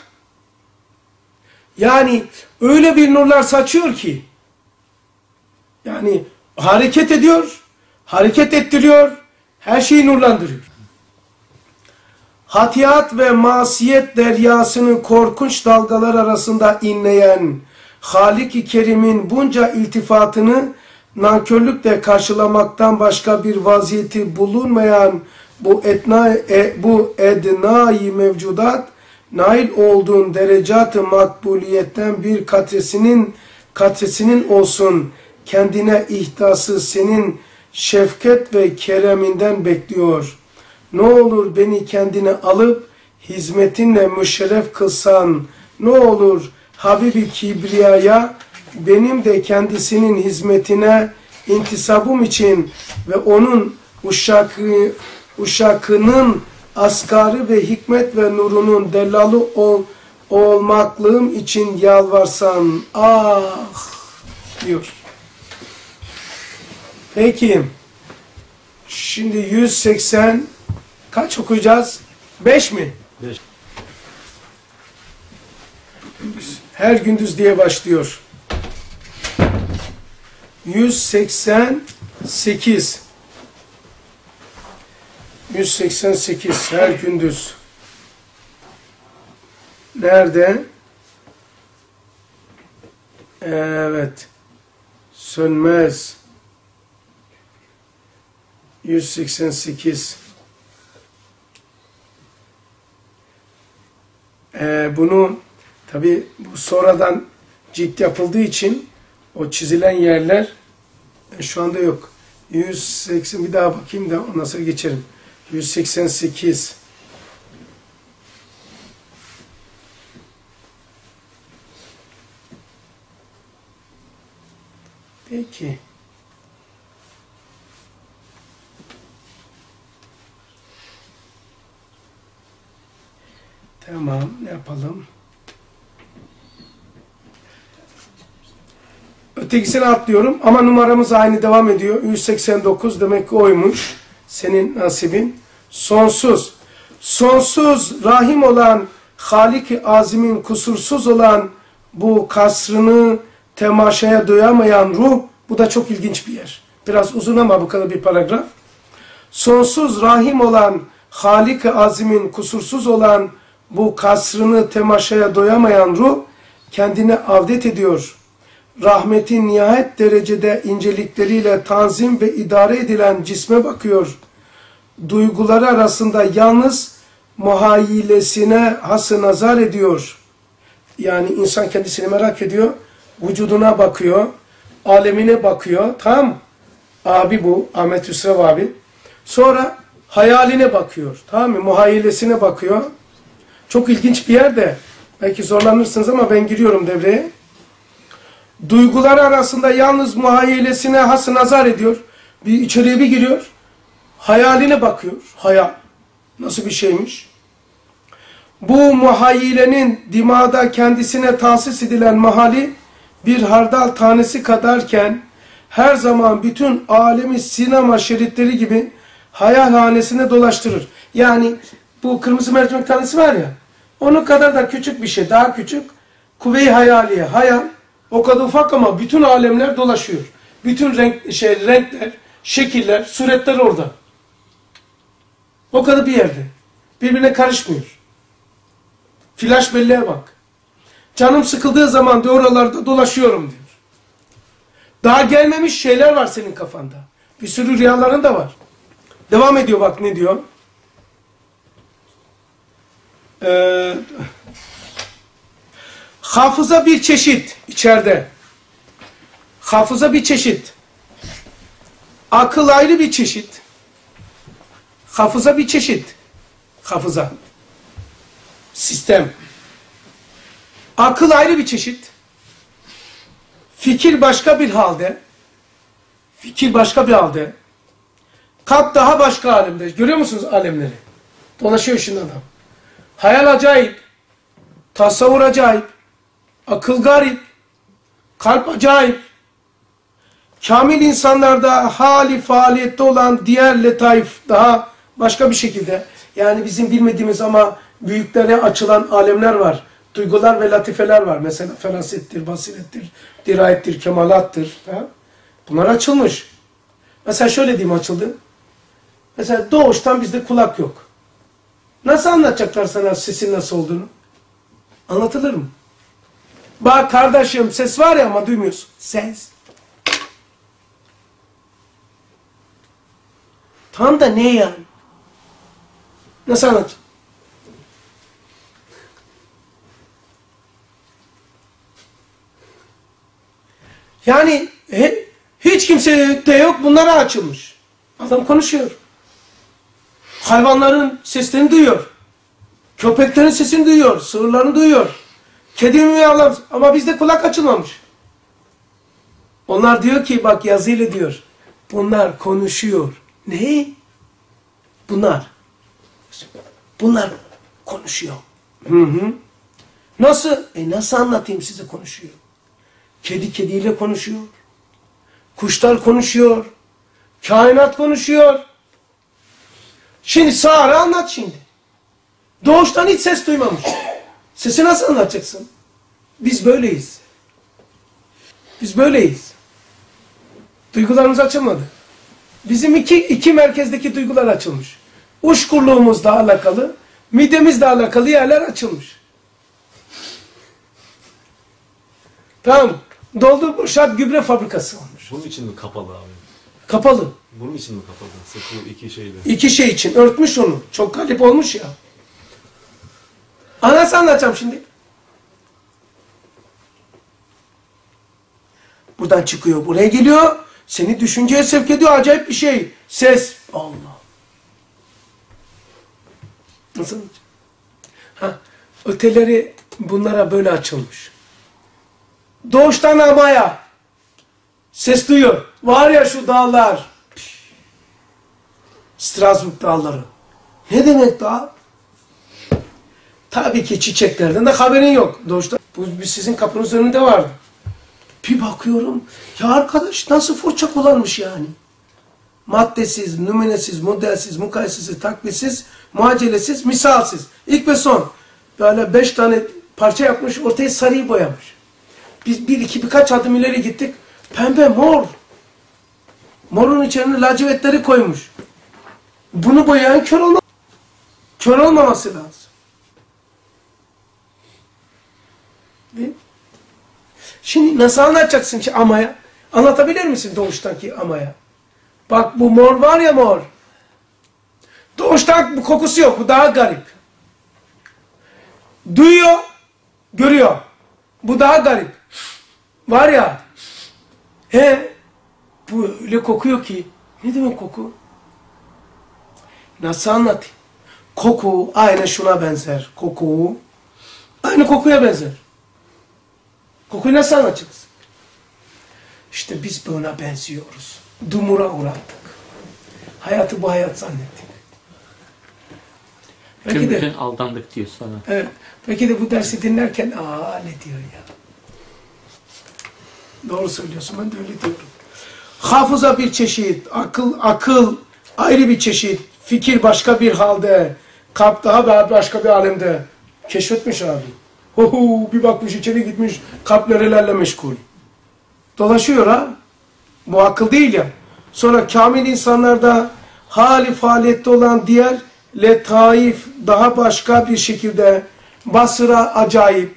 yani öyle bir nurlar saçıyor ki yani hareket ediyor hareket ettiriyor her şeyi nurlandırıyor. Hatiyat ve masiyet deryasını korkunç dalgalar arasında inleyen Halik-i Kerim'in bunca iltifatını nankörlükle karşılamaktan başka bir vaziyeti bulunmayan bu etna e, bu ednai mevcudat nail olduğun derecat-ı makbuliyetten bir katresinin katresinin olsun kendine ihtası senin şefket ve kereminden bekliyor. Ne olur beni kendine alıp hizmetinle müşerref kılsan, ne olur Habibi Kibriya'ya benim de kendisinin hizmetine intisabım için ve onun uşakı, uşakının asgarı ve hikmet ve nurunun delalı ol, olmaklığım için yalvarsan, ah diyor. Peki, şimdi 180 kaç okuyacağız? 5 mi? Beş. Her gündüz diye başlıyor. 188 188 her gündüz. Nerede? Evet. Sönmez. 188 Ee, bunu tabi bu sonradan cilt yapıldığı için o çizilen yerler e, şu anda yok. 180 bir daha bakayım da ondan sonra geçerim. 188 Peki. Tamam, yapalım? Ötekisini atlıyorum ama numaramız aynı devam ediyor. 189 demek ki oymuş. Senin nasibin. Sonsuz. Sonsuz rahim olan Halik-i Azim'in kusursuz olan bu kasrını temaşaya doyamayan ruh, bu da çok ilginç bir yer. Biraz uzun ama bu kadar bir paragraf. Sonsuz rahim olan Halik-i Azim'in kusursuz olan bu kasrını temaşaya doyamayan ruh kendini avdet ediyor. Rahmetin nihayet derecede incelikleriyle tanzim ve idare edilen cisme bakıyor. Duyguları arasında yalnız muhayyilesine hası nazar ediyor. Yani insan kendisini merak ediyor. Vücuduna bakıyor. Alemine bakıyor. Tam abi bu. Ahmet Hüsrev abi. Sonra hayaline bakıyor. Tamam mı? Muhayyilesine bakıyor. Çok ilginç bir yerde. Belki zorlanırsınız ama ben giriyorum devreye. Duyguları arasında yalnız muhayyilesine has nazar ediyor. Bir içeriye bir giriyor. Hayaline bakıyor. Hayal. Nasıl bir şeymiş? Bu muhayyilenin dimada kendisine tahsis edilen mahali bir hardal tanesi kadarken her zaman bütün alemi sinema şeritleri gibi hayal hanesine dolaştırır. Yani bu kırmızı mercimek tanesi var ya onun kadar da küçük bir şey daha küçük kuvve-i hayaliye hayal o kadar ufak ama bütün alemler dolaşıyor. Bütün renk, şey, renkler, şekiller, suretler orada. O kadar bir yerde. Birbirine karışmıyor. Flash belleğe bak. Canım sıkıldığı zaman diyor oralarda dolaşıyorum diyor. Daha gelmemiş şeyler var senin kafanda. Bir sürü rüyaların da var. Devam ediyor bak ne diyor. Ee, hafıza bir çeşit içeride. Hafıza bir çeşit. Akıl ayrı bir çeşit. Hafıza bir çeşit. Hafıza. Sistem. Akıl ayrı bir çeşit. Fikir başka bir halde. Fikir başka bir halde. Kalp daha başka alemde. Görüyor musunuz alemleri? Dolaşıyor şimdi adam. Hayal acayip. Tasavvur acayip. Akıl garip. Kalp acayip. Kamil insanlarda hali faaliyette olan diğer letaif daha başka bir şekilde. Yani bizim bilmediğimiz ama büyüklere açılan alemler var. Duygular ve latifeler var. Mesela ferasettir, basirettir, dirayettir, kemalattır. Ha? Bunlar açılmış. Mesela şöyle diyeyim açıldı. Mesela doğuştan bizde kulak yok. Nasıl anlatacaklar sana sesin nasıl olduğunu? Anlatılır mı? Bak kardeşim ses var ya ama duymuyorsun. Ses. Tam da ne yani? Nasıl anlatacağım? Yani he, hiç kimse de yok bunlara açılmış. Adam konuşuyor. Hayvanların seslerini duyuyor. Köpeklerin sesini duyuyor. Sığırlarını duyuyor. Kedi miyavlar ama bizde kulak açılmamış. Onlar diyor ki bak yazıyla diyor. Bunlar konuşuyor. Ne? Bunlar. Bunlar konuşuyor. Hı hı. Nasıl? E nasıl anlatayım size konuşuyor? Kedi kediyle konuşuyor. Kuşlar konuşuyor. Kainat konuşuyor. Şimdi Sara anlat şimdi. Doğuştan hiç ses duymamış. Sesi nasıl anlatacaksın? Biz böyleyiz. Biz böyleyiz. Duygularımız açılmadı. Bizim iki, iki merkezdeki duygular açılmış. Uşkurluğumuzla alakalı, midemizle alakalı yerler açılmış. Tamam. Doldu boşalt gübre fabrikası olmuş. Bunun için mi kapalı abi? Kapalı. Bunun için mi kapalı? Sırf bu iki şeyle. İki şey için. Örtmüş onu. Çok garip olmuş ya. Anası anlatacağım şimdi. Buradan çıkıyor. Buraya geliyor. Seni düşünceye sevk ediyor. Acayip bir şey. Ses. Allah. Nasıl? Ha, öteleri bunlara böyle açılmış. Doğuştan amaya. Ses duyuyor. Var ya şu dağlar. Strasbourg dağları. Ne demek dağ? Tabii ki çiçeklerden de haberin yok. Doğuştan. Bu sizin kapınız önünde vardı. Bir bakıyorum. Ya arkadaş nasıl fırça kullanmış yani. Maddesiz, numunesiz, modelsiz, mukayesiz, takvisiz, muacelesiz, misalsiz. İlk ve son. Böyle beş tane parça yapmış, ortaya sarıyı boyamış. Biz bir iki birkaç adım ileri gittik. Pembe mor. Morun içine lacivertleri koymuş. Bunu boyayan kör olma kör olmaması lazım. Şimdi nasıl anlatacaksın ki amaya? Anlatabilir misin doğuştaki amaya? Bak bu mor var ya mor. Doğuştan bu kokusu yok. Bu daha garip. Duyuyor, görüyor. Bu daha garip. Var ya, he, bu öyle kokuyor ki. Ne demek koku? Nasıl anlatayım? Koku aynı şuna benzer. Koku aynı kokuya benzer. Kokuyu nasıl anlatacaksın? İşte biz buna benziyoruz. Dumura uğrattık. Hayatı bu hayat zannettik. Belki Tüm de, bütün aldandık diyor sana. evet, belki de bu dersi dinlerken aa ne diyor ya. Doğru söylüyorsun ben de öyle diyorum. Hafıza bir çeşit, akıl akıl ayrı bir çeşit, fikir başka bir halde, kalp daha başka bir alemde. Keşfetmiş abi. Oho, bir bakmış içeri gitmiş, kalp nerelerle meşgul. Dolaşıyor ha. Bu akıl değil ya. Sonra kamil insanlarda hali faaliyette olan diğer letaif daha başka bir şekilde basıra acayip,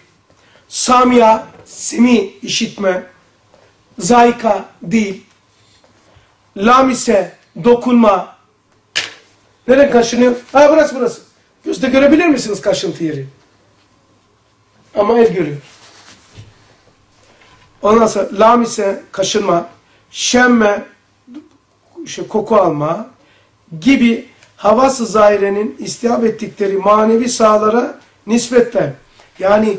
samya, semi işitme, zayka değil, lam ise dokunma. Nereye kaşınıyor? Ha burası burası. Gözde görebilir misiniz kaşıntı yeri? Ama el görüyor. Ondan sonra lam ise kaşınma, şemme işte koku alma gibi havası zairenin istihab ettikleri manevi sahalara nispetten. Yani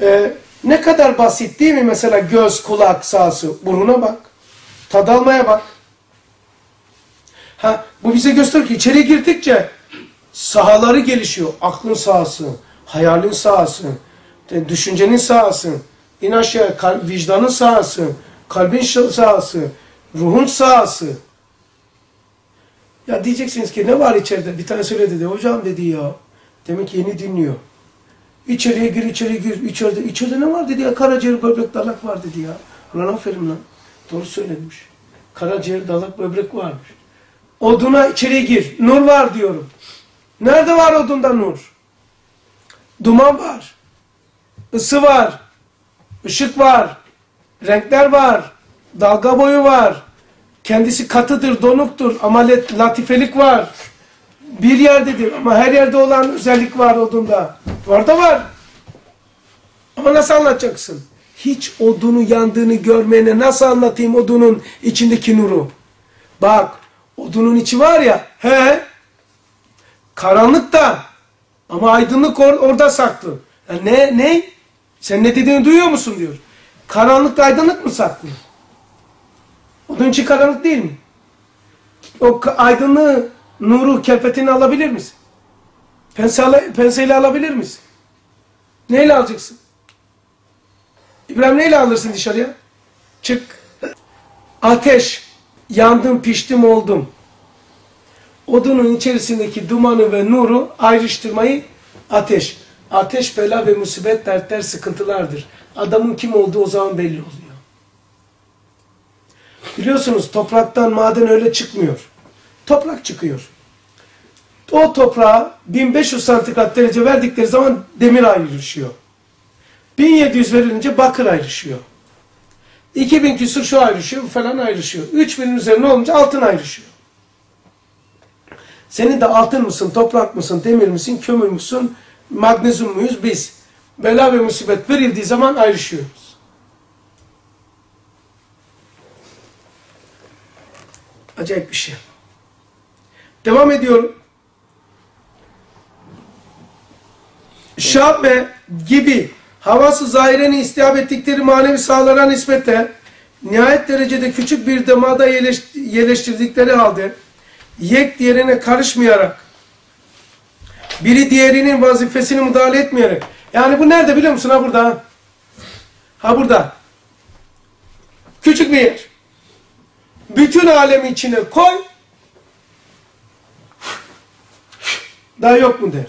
e, ne kadar basit değil mi mesela göz, kulak sahası, burnuna bak, tad almaya bak. Ha, bu bize gösteriyor ki içeri girdikçe sahaları gelişiyor. Aklın sahası, hayalin sahası, düşüncenin sahası, in aşağı kal- vicdanın sahası, kalbin sahası, ruhun sahası. Ya diyeceksiniz ki ne var içeride? Bir tane söyle dedi. Hocam dedi ya. Demek ki yeni dinliyor. İçeriye gir, içeri gir. İçeride, içeride ne var dedi ya? Karaciğer, böbrek, dalak var dedi ya. Ulan aferin lan. Doğru söylemiş. Karaciğer, dalak, böbrek varmış. Oduna içeriye gir. Nur var diyorum. Nerede var odunda nur? Duman var. Isı var. ışık var. Renkler var. Dalga boyu var. Kendisi katıdır, donuktur ama latifelik var. Bir yerdedir ama her yerde olan özellik var odunda. Var da var. Ama nasıl anlatacaksın? Hiç odunu yandığını görmeyene nasıl anlatayım odunun içindeki nuru? Bak, odunun içi var ya, he, karanlıkta ama aydınlık or- orada saklı. Ya ne, ne? Sen ne dediğini duyuyor musun diyor. Karanlıkta aydınlık mı saklı? Odun içi karanlık değil mi? O aydınlığı, nuru, kelpetini alabilir misin? Pensele, penseyle alabilir misin? Neyle alacaksın? İbrahim neyle alırsın dışarıya? Çık. Ateş. Yandım, piştim, oldum. Odunun içerisindeki dumanı ve nuru ayrıştırmayı ateş. Ateş bela ve musibet, dertler, sıkıntılardır. Adamın kim olduğu o zaman belli oluyor. Biliyorsunuz topraktan maden öyle çıkmıyor. Toprak çıkıyor. O toprağa 1500 santigrat derece verdikleri zaman demir ayrışıyor. 1700 verilince bakır ayrışıyor. 2000 küsur şu ayrışıyor, falan ayrışıyor. 3000'in üzerine olunca altın ayrışıyor. Senin de altın mısın, toprak mısın, demir misin, kömür müsün, magnezyum muyuz biz? Bela ve musibet verildiği zaman ayrışıyoruz. Acayip bir şey. Devam ediyorum. Şabe gibi havası zahireni istihab ettikleri manevi sahalara nispetle nihayet derecede küçük bir damada yerleş- yerleştirdikleri halde yek diğerine karışmayarak biri diğerinin vazifesini müdahale etmeyerek yani bu nerede biliyor musun ha burada ha? burada küçük bir yer bütün alemi içine koy daha yok mu der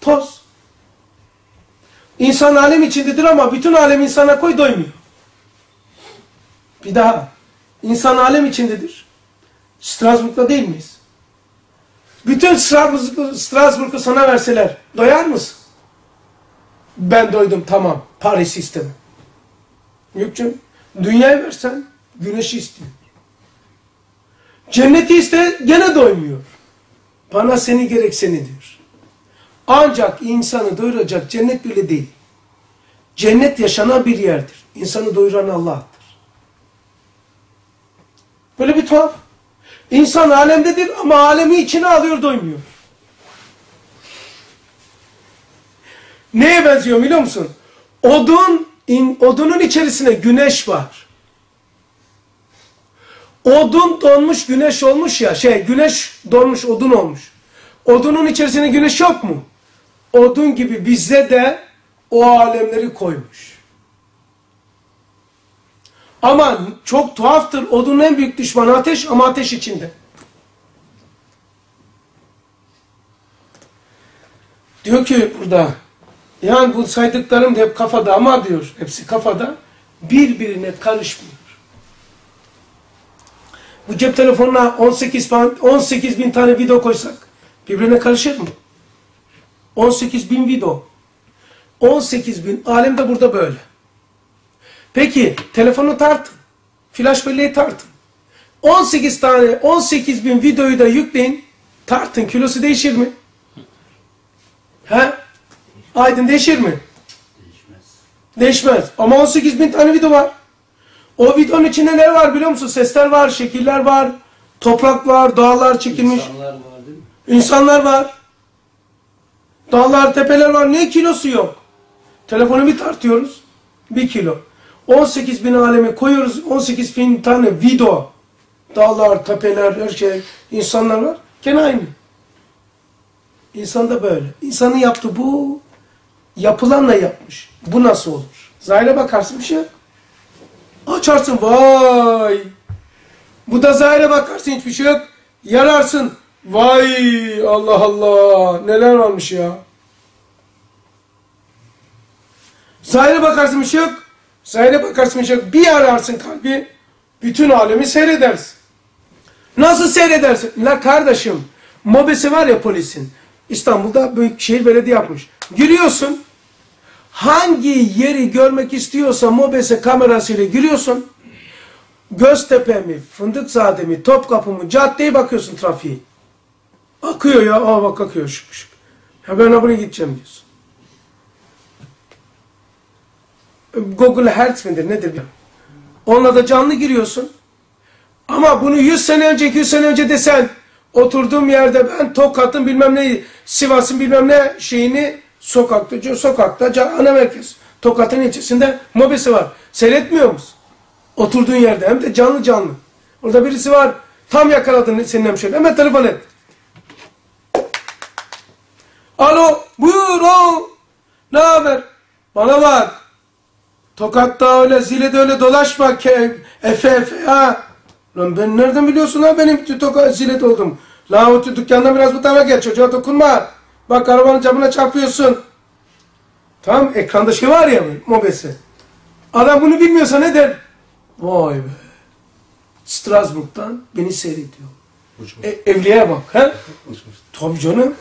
toz İnsan alem içindedir ama bütün alem insana koy doymuyor. Bir daha. İnsan alem içindedir. Strasbourg'da değil miyiz? Bütün Strasbourg'u Strasbourg'u sana verseler doyar mısın? Ben doydum tamam. Paris istemem. Yok canım. Dünyayı versen güneşi istiyor. Cenneti iste gene doymuyor. Bana seni gerek seni diyor. Ancak insanı doyuracak cennet bile değil. Cennet yaşanan bir yerdir. İnsanı doyuran Allah'tır. Böyle bir tuhaf. İnsan alemdedir ama alemi içine alıyor doymuyor. Neye benziyor biliyor musun? Odun, in, odunun içerisine güneş var. Odun donmuş güneş olmuş ya şey güneş donmuş odun olmuş. Odunun içerisine güneş yok mu? Odun gibi bizde de o alemleri koymuş. Ama çok tuhaftır. Odunun en büyük düşmanı ateş ama ateş içinde. Diyor ki burada yani bu saydıklarım hep kafada ama diyor hepsi kafada birbirine karışmıyor. Bu cep telefonuna 18, pan- 18 bin tane video koysak birbirine karışır mı? 18 bin video. 18 bin. Alem de burada böyle. Peki telefonu tartın. Flash belleği tartın. 18 tane 18 bin videoyu da yükleyin. Tartın. Kilosu değişir mi? He? Aydın değişir mi? Değişmez. Değişmez. Ama 18 bin tane video var. O videonun içinde ne var biliyor musun? Sesler var, şekiller var, toprak var, dağlar çekilmiş. İnsanlar var değil mi? İnsanlar var. Dağlar, tepeler var. Niye kilosu yok? Telefonu bir tartıyoruz. Bir kilo. 18 bin aleme koyuyoruz. 18 bin tane video. Dağlar, tepeler, her şey. insanlar var. Gene aynı. İnsan da böyle. İnsanın yaptığı bu. Yapılanla yapmış. Bu nasıl olur? Zahire bakarsın bir şey. Açarsın vay. Bu da zahire bakarsın hiçbir şey yok. Yararsın. Vay Allah Allah neler varmış ya. Zahire bakarsın bir şey yok. Zahire bakarsın yok. Bir ararsın kalbi. Bütün alemi seyredersin. Nasıl seyredersin? La kardeşim. Mobese var ya polisin. İstanbul'da Büyükşehir Belediye yapmış. Giriyorsun. Hangi yeri görmek istiyorsa Mobese kamerasıyla giriyorsun. Göztepe mi, Fındıkzade mi, Topkapı mı, caddeye bakıyorsun trafiği. Akıyor ya, aa bak akıyor şık şık. Ya ben buraya gideceğim diyorsun. Google Hertz midir nedir? Onunla da canlı giriyorsun. Ama bunu 100 sene önce, 200 sene önce desen, oturduğum yerde ben Tokat'ın bilmem ne, Sivas'ın bilmem ne şeyini sokakta, sokakta, ana merkez. Tokat'ın ilçesinde mobesi var. Seyretmiyor musun? Oturduğun yerde hem de canlı canlı. Orada birisi var. Tam yakaladın senin hemşehrin. Hemen telefon et. Alo, buyur o. Ne haber? Bana bak. Tokat'ta öyle, Zile'de öyle dolaşma. Ke, efe efe ha. Lan ben nereden biliyorsun ha benim Tokat Zile'de oldum. La o dükkandan biraz bu tarafa gel. Çocuğa dokunma. Bak arabanın camına çarpıyorsun. Tamam ekranda şey var ya mobese. Adam bunu bilmiyorsa ne der? Vay be. Strasbourg'dan beni seyrediyor. Uçmuş. E, evliya bak. He? Uçmuş. Tabii canım.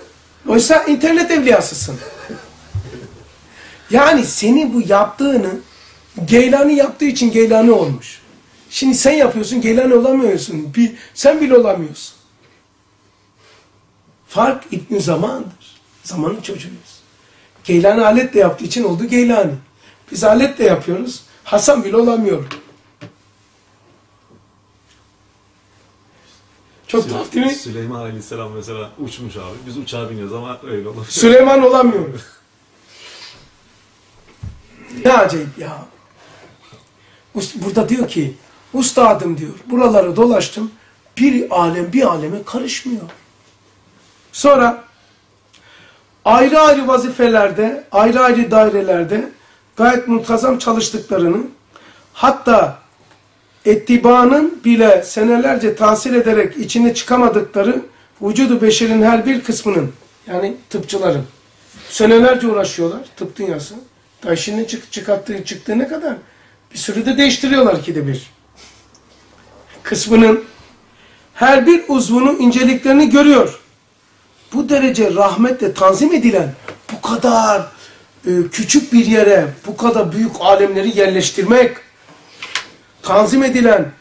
Oysa internet evliyasısın. Yani seni bu yaptığını Geylani yaptığı için Geylani olmuş. Şimdi sen yapıyorsun Geylani olamıyorsun. Bir, sen bile olamıyorsun. Fark İbn zamandır. Zamanın çocuğuyuz. Geylani aletle yaptığı için oldu Geylani. Biz aletle yapıyoruz. Hasan bile olamıyor. Çok tuhaf değil mi? Süleyman Aleyhisselam mesela uçmuş abi. Biz uçağa biniyoruz ama öyle olabilir. Süleyman olamıyoruz. Ne acayip ya. Burada diyor ki, ustadım diyor, buraları dolaştım, bir alem bir aleme karışmıyor. Sonra ayrı ayrı vazifelerde, ayrı ayrı dairelerde gayet muntazam çalıştıklarını, hatta ettibanın bile senelerce tahsil ederek içine çıkamadıkları vücudu beşerin her bir kısmının, yani tıpçıların, senelerce uğraşıyorlar tıp dünyası. Da işinin çık çıkarttığı, çıktığına kadar bir sürü de değiştiriyorlar ki de bir. kısmının her bir uzvunu inceliklerini görüyor. Bu derece rahmetle tanzim edilen bu kadar e, küçük bir yere bu kadar büyük alemleri yerleştirmek, tanzim edilen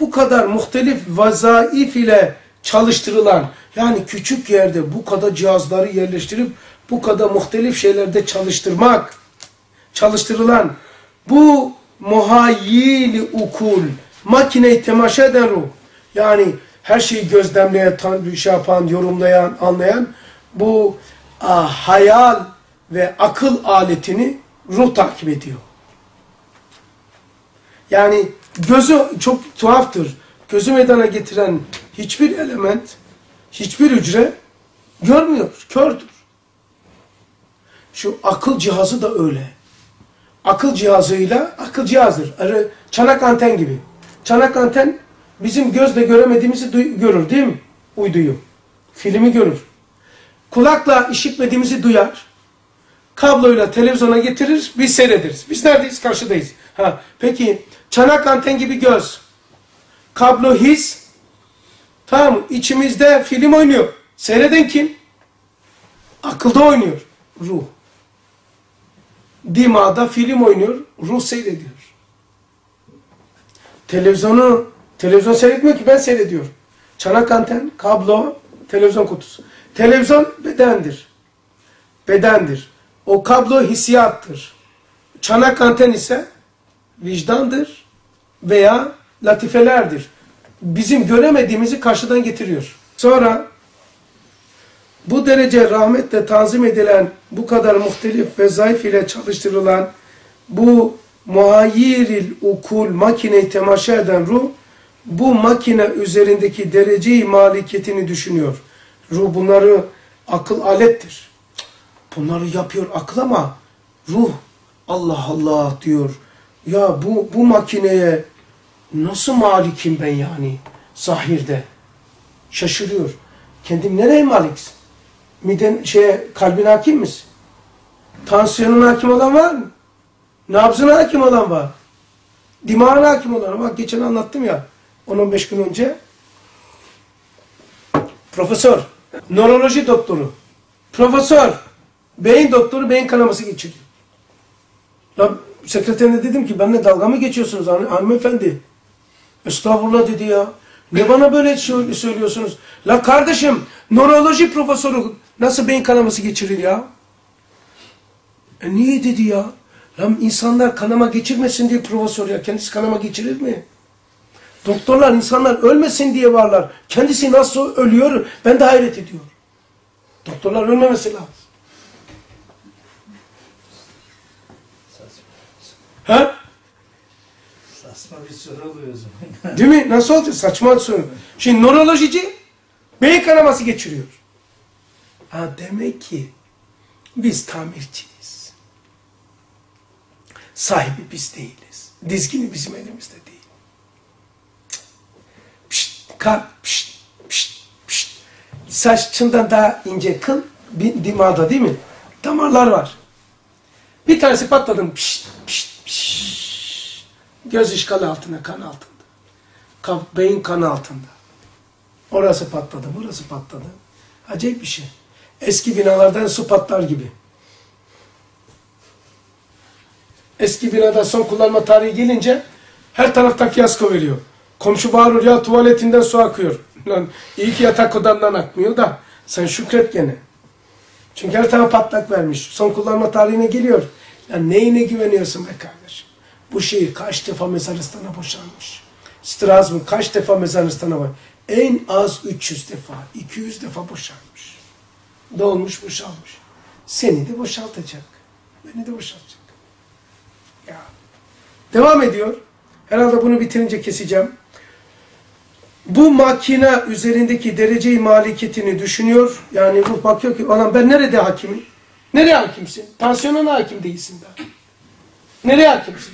bu kadar muhtelif vazaif ile çalıştırılan yani küçük yerde bu kadar cihazları yerleştirip bu kadar muhtelif şeylerde çalıştırmak, çalıştırılan bu muhayyili ukul, makineyi temaşa eden ruh, yani her şeyi gözlemleyen, şey yapan, yorumlayan, anlayan bu a, hayal ve akıl aletini ruh takip ediyor. Yani gözü çok tuhaftır. Gözü meydana getiren hiçbir element, hiçbir hücre görmüyor, kördür. Şu akıl cihazı da öyle. Akıl cihazıyla, akıl cihazdır. Çanak anten gibi. Çanak anten bizim gözle göremediğimizi görür değil mi? Uyduyu. Filmi görür. Kulakla işitmediğimizi duyar. Kabloyla televizyona getirir, biz seyrederiz. Biz neredeyiz? Karşıdayız. Ha, peki çanak anten gibi göz. Kablo his. Tamam? İçimizde film oynuyor. Seyreden kim? Akılda oynuyor. Ruh. Dimağda film oynuyor. Ruh seyrediyor. Televizyonu, televizyon seyretmiyor ki ben seyrediyorum. Çanak anten, kablo, televizyon kutusu. Televizyon bedendir. Bedendir. O kablo hissiyattır. Çanak anten ise vicdandır veya latifelerdir. Bizim göremediğimizi karşıdan getiriyor. Sonra bu derece rahmetle tanzim edilen, bu kadar muhtelif ve zayıf ile çalıştırılan bu muhayyiril ukul makineyi temaşa eden ruh, bu makine üzerindeki dereceyi malikiyetini düşünüyor. Ruh bunları akıl alettir. Bunları yapıyor akıl ama ruh Allah Allah diyor. Ya bu, bu makineye nasıl malikim ben yani zahirde? Şaşırıyor. Kendim nereye maliksin? Miden şeye kalbine hakim misin? Tansiyonuna hakim olan var mı? Nabzına hakim olan var. Dimağına hakim olan var. Geçen anlattım ya 10-15 gün önce. Profesör, nöroloji doktoru, profesör, beyin doktoru beyin kanaması geçiriyor. Ya sekreterine dedim ki benimle dalga mı geçiyorsunuz hanım- hanımefendi? Estağfurullah dedi ya. Ne bana böyle sö- söylüyorsunuz? La kardeşim nöroloji profesörü nasıl beyin kanaması geçirir ya? E niye dedi ya? Lan insanlar kanama geçirmesin diye profesör ya. Kendisi kanama geçirir mi? Doktorlar insanlar ölmesin diye varlar. Kendisi nasıl ölüyor ben de hayret ediyorum. Doktorlar ölmemesi lazım. Ha? Saçma bir soru oluyor o zaman. Değil mi? Nasıl olacak? Saçma soru. Şimdi nörolojici beyin kanaması geçiriyor. Ha demek ki biz tamirciyiz. Sahibi biz değiliz. Dizgini bizim elimizde değil. Pişt, kalp, pişt, pişt, pişt. Saçından daha ince kıl bir dimağda değil mi? Damarlar var. Bir tanesi patladı. Pişt, pişt, pişt. Göz işgali altında, kan altında. Kaf, beyin kan altında. Orası patladı, burası patladı. Acayip bir şey. Eski binalardan su patlar gibi. Eski binada son kullanma tarihi gelince her tarafta fiyasko veriyor. Komşu bağırıyor ya tuvaletinden su akıyor. Lan iyi ki yatak odandan akmıyor da sen şükret gene. Çünkü her taraf patlak vermiş. Son kullanma tarihine geliyor. Ya neyine güveniyorsun be kardeşim? Bu şehir kaç defa mezaristana boşalmış. Strasbourg kaç defa mezaristana var. En az 300 defa, 200 defa boşalmış. Dolmuş boşalmış. Seni de boşaltacak. Beni de boşaltacak. Ya. Devam ediyor. Herhalde bunu bitirince keseceğim. Bu makine üzerindeki dereceyi malikiyetini düşünüyor. Yani ruh bakıyor ki olan ben nerede hakimim? Nereye hakimsin? Tansiyonuna hakim değilsin daha. Nereye hakimsin?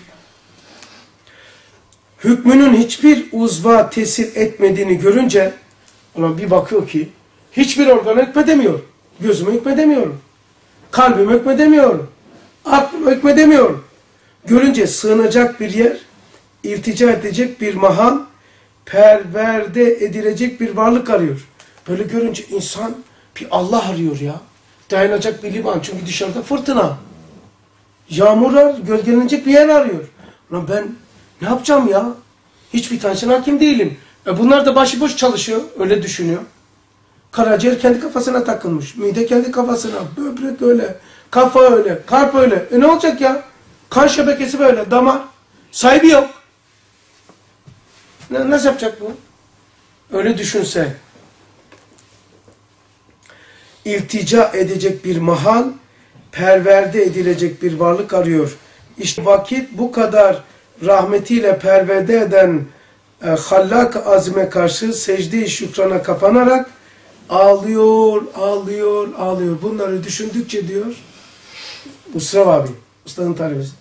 Hükmünün hiçbir uzva tesir etmediğini görünce ona bir bakıyor ki hiçbir organ hükmedemiyor. Gözüme hükmedemiyorum. Kalbime hükmedemiyorum. Aklıma hükmedemiyorum. Görünce sığınacak bir yer, irtica edecek bir mahal, perverde edilecek bir varlık arıyor. Böyle görünce insan bir Allah arıyor ya. Dayanacak bir liman çünkü dışarıda fırtına. Yağmur var, gölgelenecek bir yer arıyor. Lan ben ne yapacağım ya? Hiçbir tanesine hakim değilim. E bunlar da başıboş çalışıyor, öyle düşünüyor. Karaciğer kendi kafasına takılmış. Mide kendi kafasına. Böbrek öyle. Kafa öyle. Kalp öyle. E ne olacak ya? Kan şebekesi böyle. Damar. Sahibi yok. Ne, nasıl yapacak bu? Öyle düşünse. İltica edecek bir mahal, perverde edilecek bir varlık arıyor. İşte vakit bu kadar rahmetiyle perverde eden e, hallak azime karşı secde-i şükrana kapanarak ağlıyor, ağlıyor, ağlıyor. Bunları düşündükçe diyor, Usra abi, ustanın talebesi.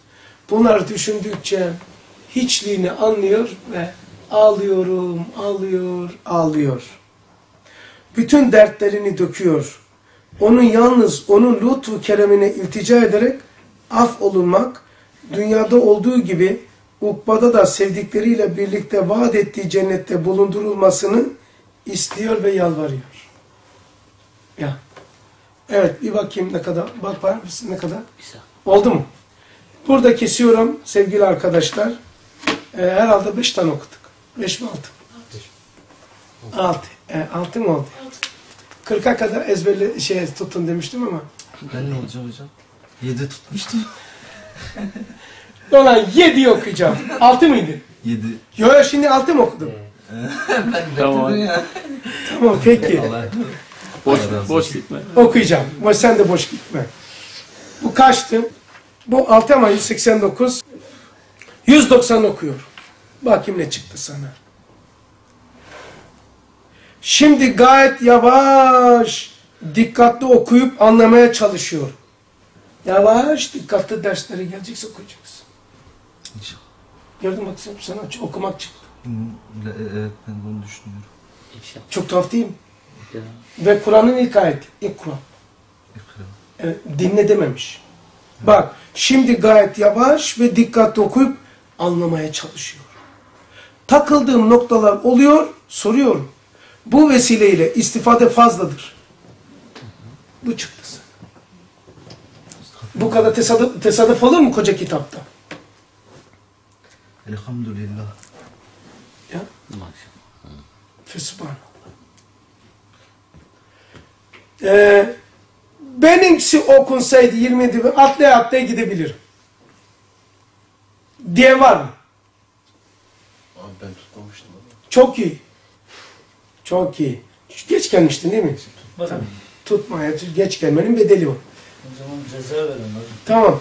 Bunları düşündükçe hiçliğini anlıyor ve ağlıyorum, ağlıyor, ağlıyor. Bütün dertlerini döküyor. Onun yalnız onun lütfu keremine iltica ederek af olunmak, dünyada olduğu gibi ukbada da sevdikleriyle birlikte vaat ettiği cennette bulundurulmasını istiyor ve yalvarıyor. Ya. Evet bir bakayım ne kadar. Bak var mısın ne kadar? Oldu mu? Burada kesiyorum sevgili arkadaşlar. Ee, herhalde beş tane okuduk. Beş mi altı? mı? Altı. E, altı mı oldu? Kırka kadar ezberle şey tutun demiştim ama. Ben ne olacağım hocam? 7 tutmuştum. Ulan yedi okuyacağım. Altı mıydı? 7. Yo yo şimdi altı mı okudum? Tamam. ya. Tamam peki. Boş, boş gitme. Okuyacağım. Ama sen de boş gitme. Bu kaçtı? Bu 6 ama 189. 190 okuyor. Bakayım ne çıktı sana. Şimdi gayet yavaş, dikkatli okuyup anlamaya çalışıyor. Yavaş, dikkatli dersleri gelecekse okuyacaksın. İnşallah. Gördün bak sen- sana okumak çıktı. Le- Evet ben onu düşünüyorum. İnşallah. Çok tuhaf değil mi? Ya. Ve Kur'an'ın ilk ayeti. İlk Kur'an. İkra. Evet, dinle dememiş. Bak şimdi gayet yavaş ve dikkatli okuyup anlamaya çalışıyor. Takıldığım noktalar oluyor, soruyorum. Bu vesileyle istifade fazladır. Bu çıktı. Bu kadar tesadüf, tesadüf olur mu koca kitapta? Elhamdülillah. Ya, Maşallah. Fesubhanallah. Ee, benimkisi okunsaydı 27 ve atlaya atlaya gidebilirim. Diye var mı? Abi ben tutmamıştım ama. Çok iyi. Çok iyi. Geç gelmiştin değil mi? Tutmadım. Tutmaya geç gelmenin bedeli var. O zaman ceza verin hadi. Tamam.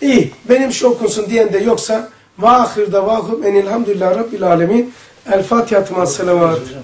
İyi. Benim şu okunsun diyen de yoksa ve ahirde vahum enilhamdülillah rabbil alemin. El Fatiha selavat. Hocam,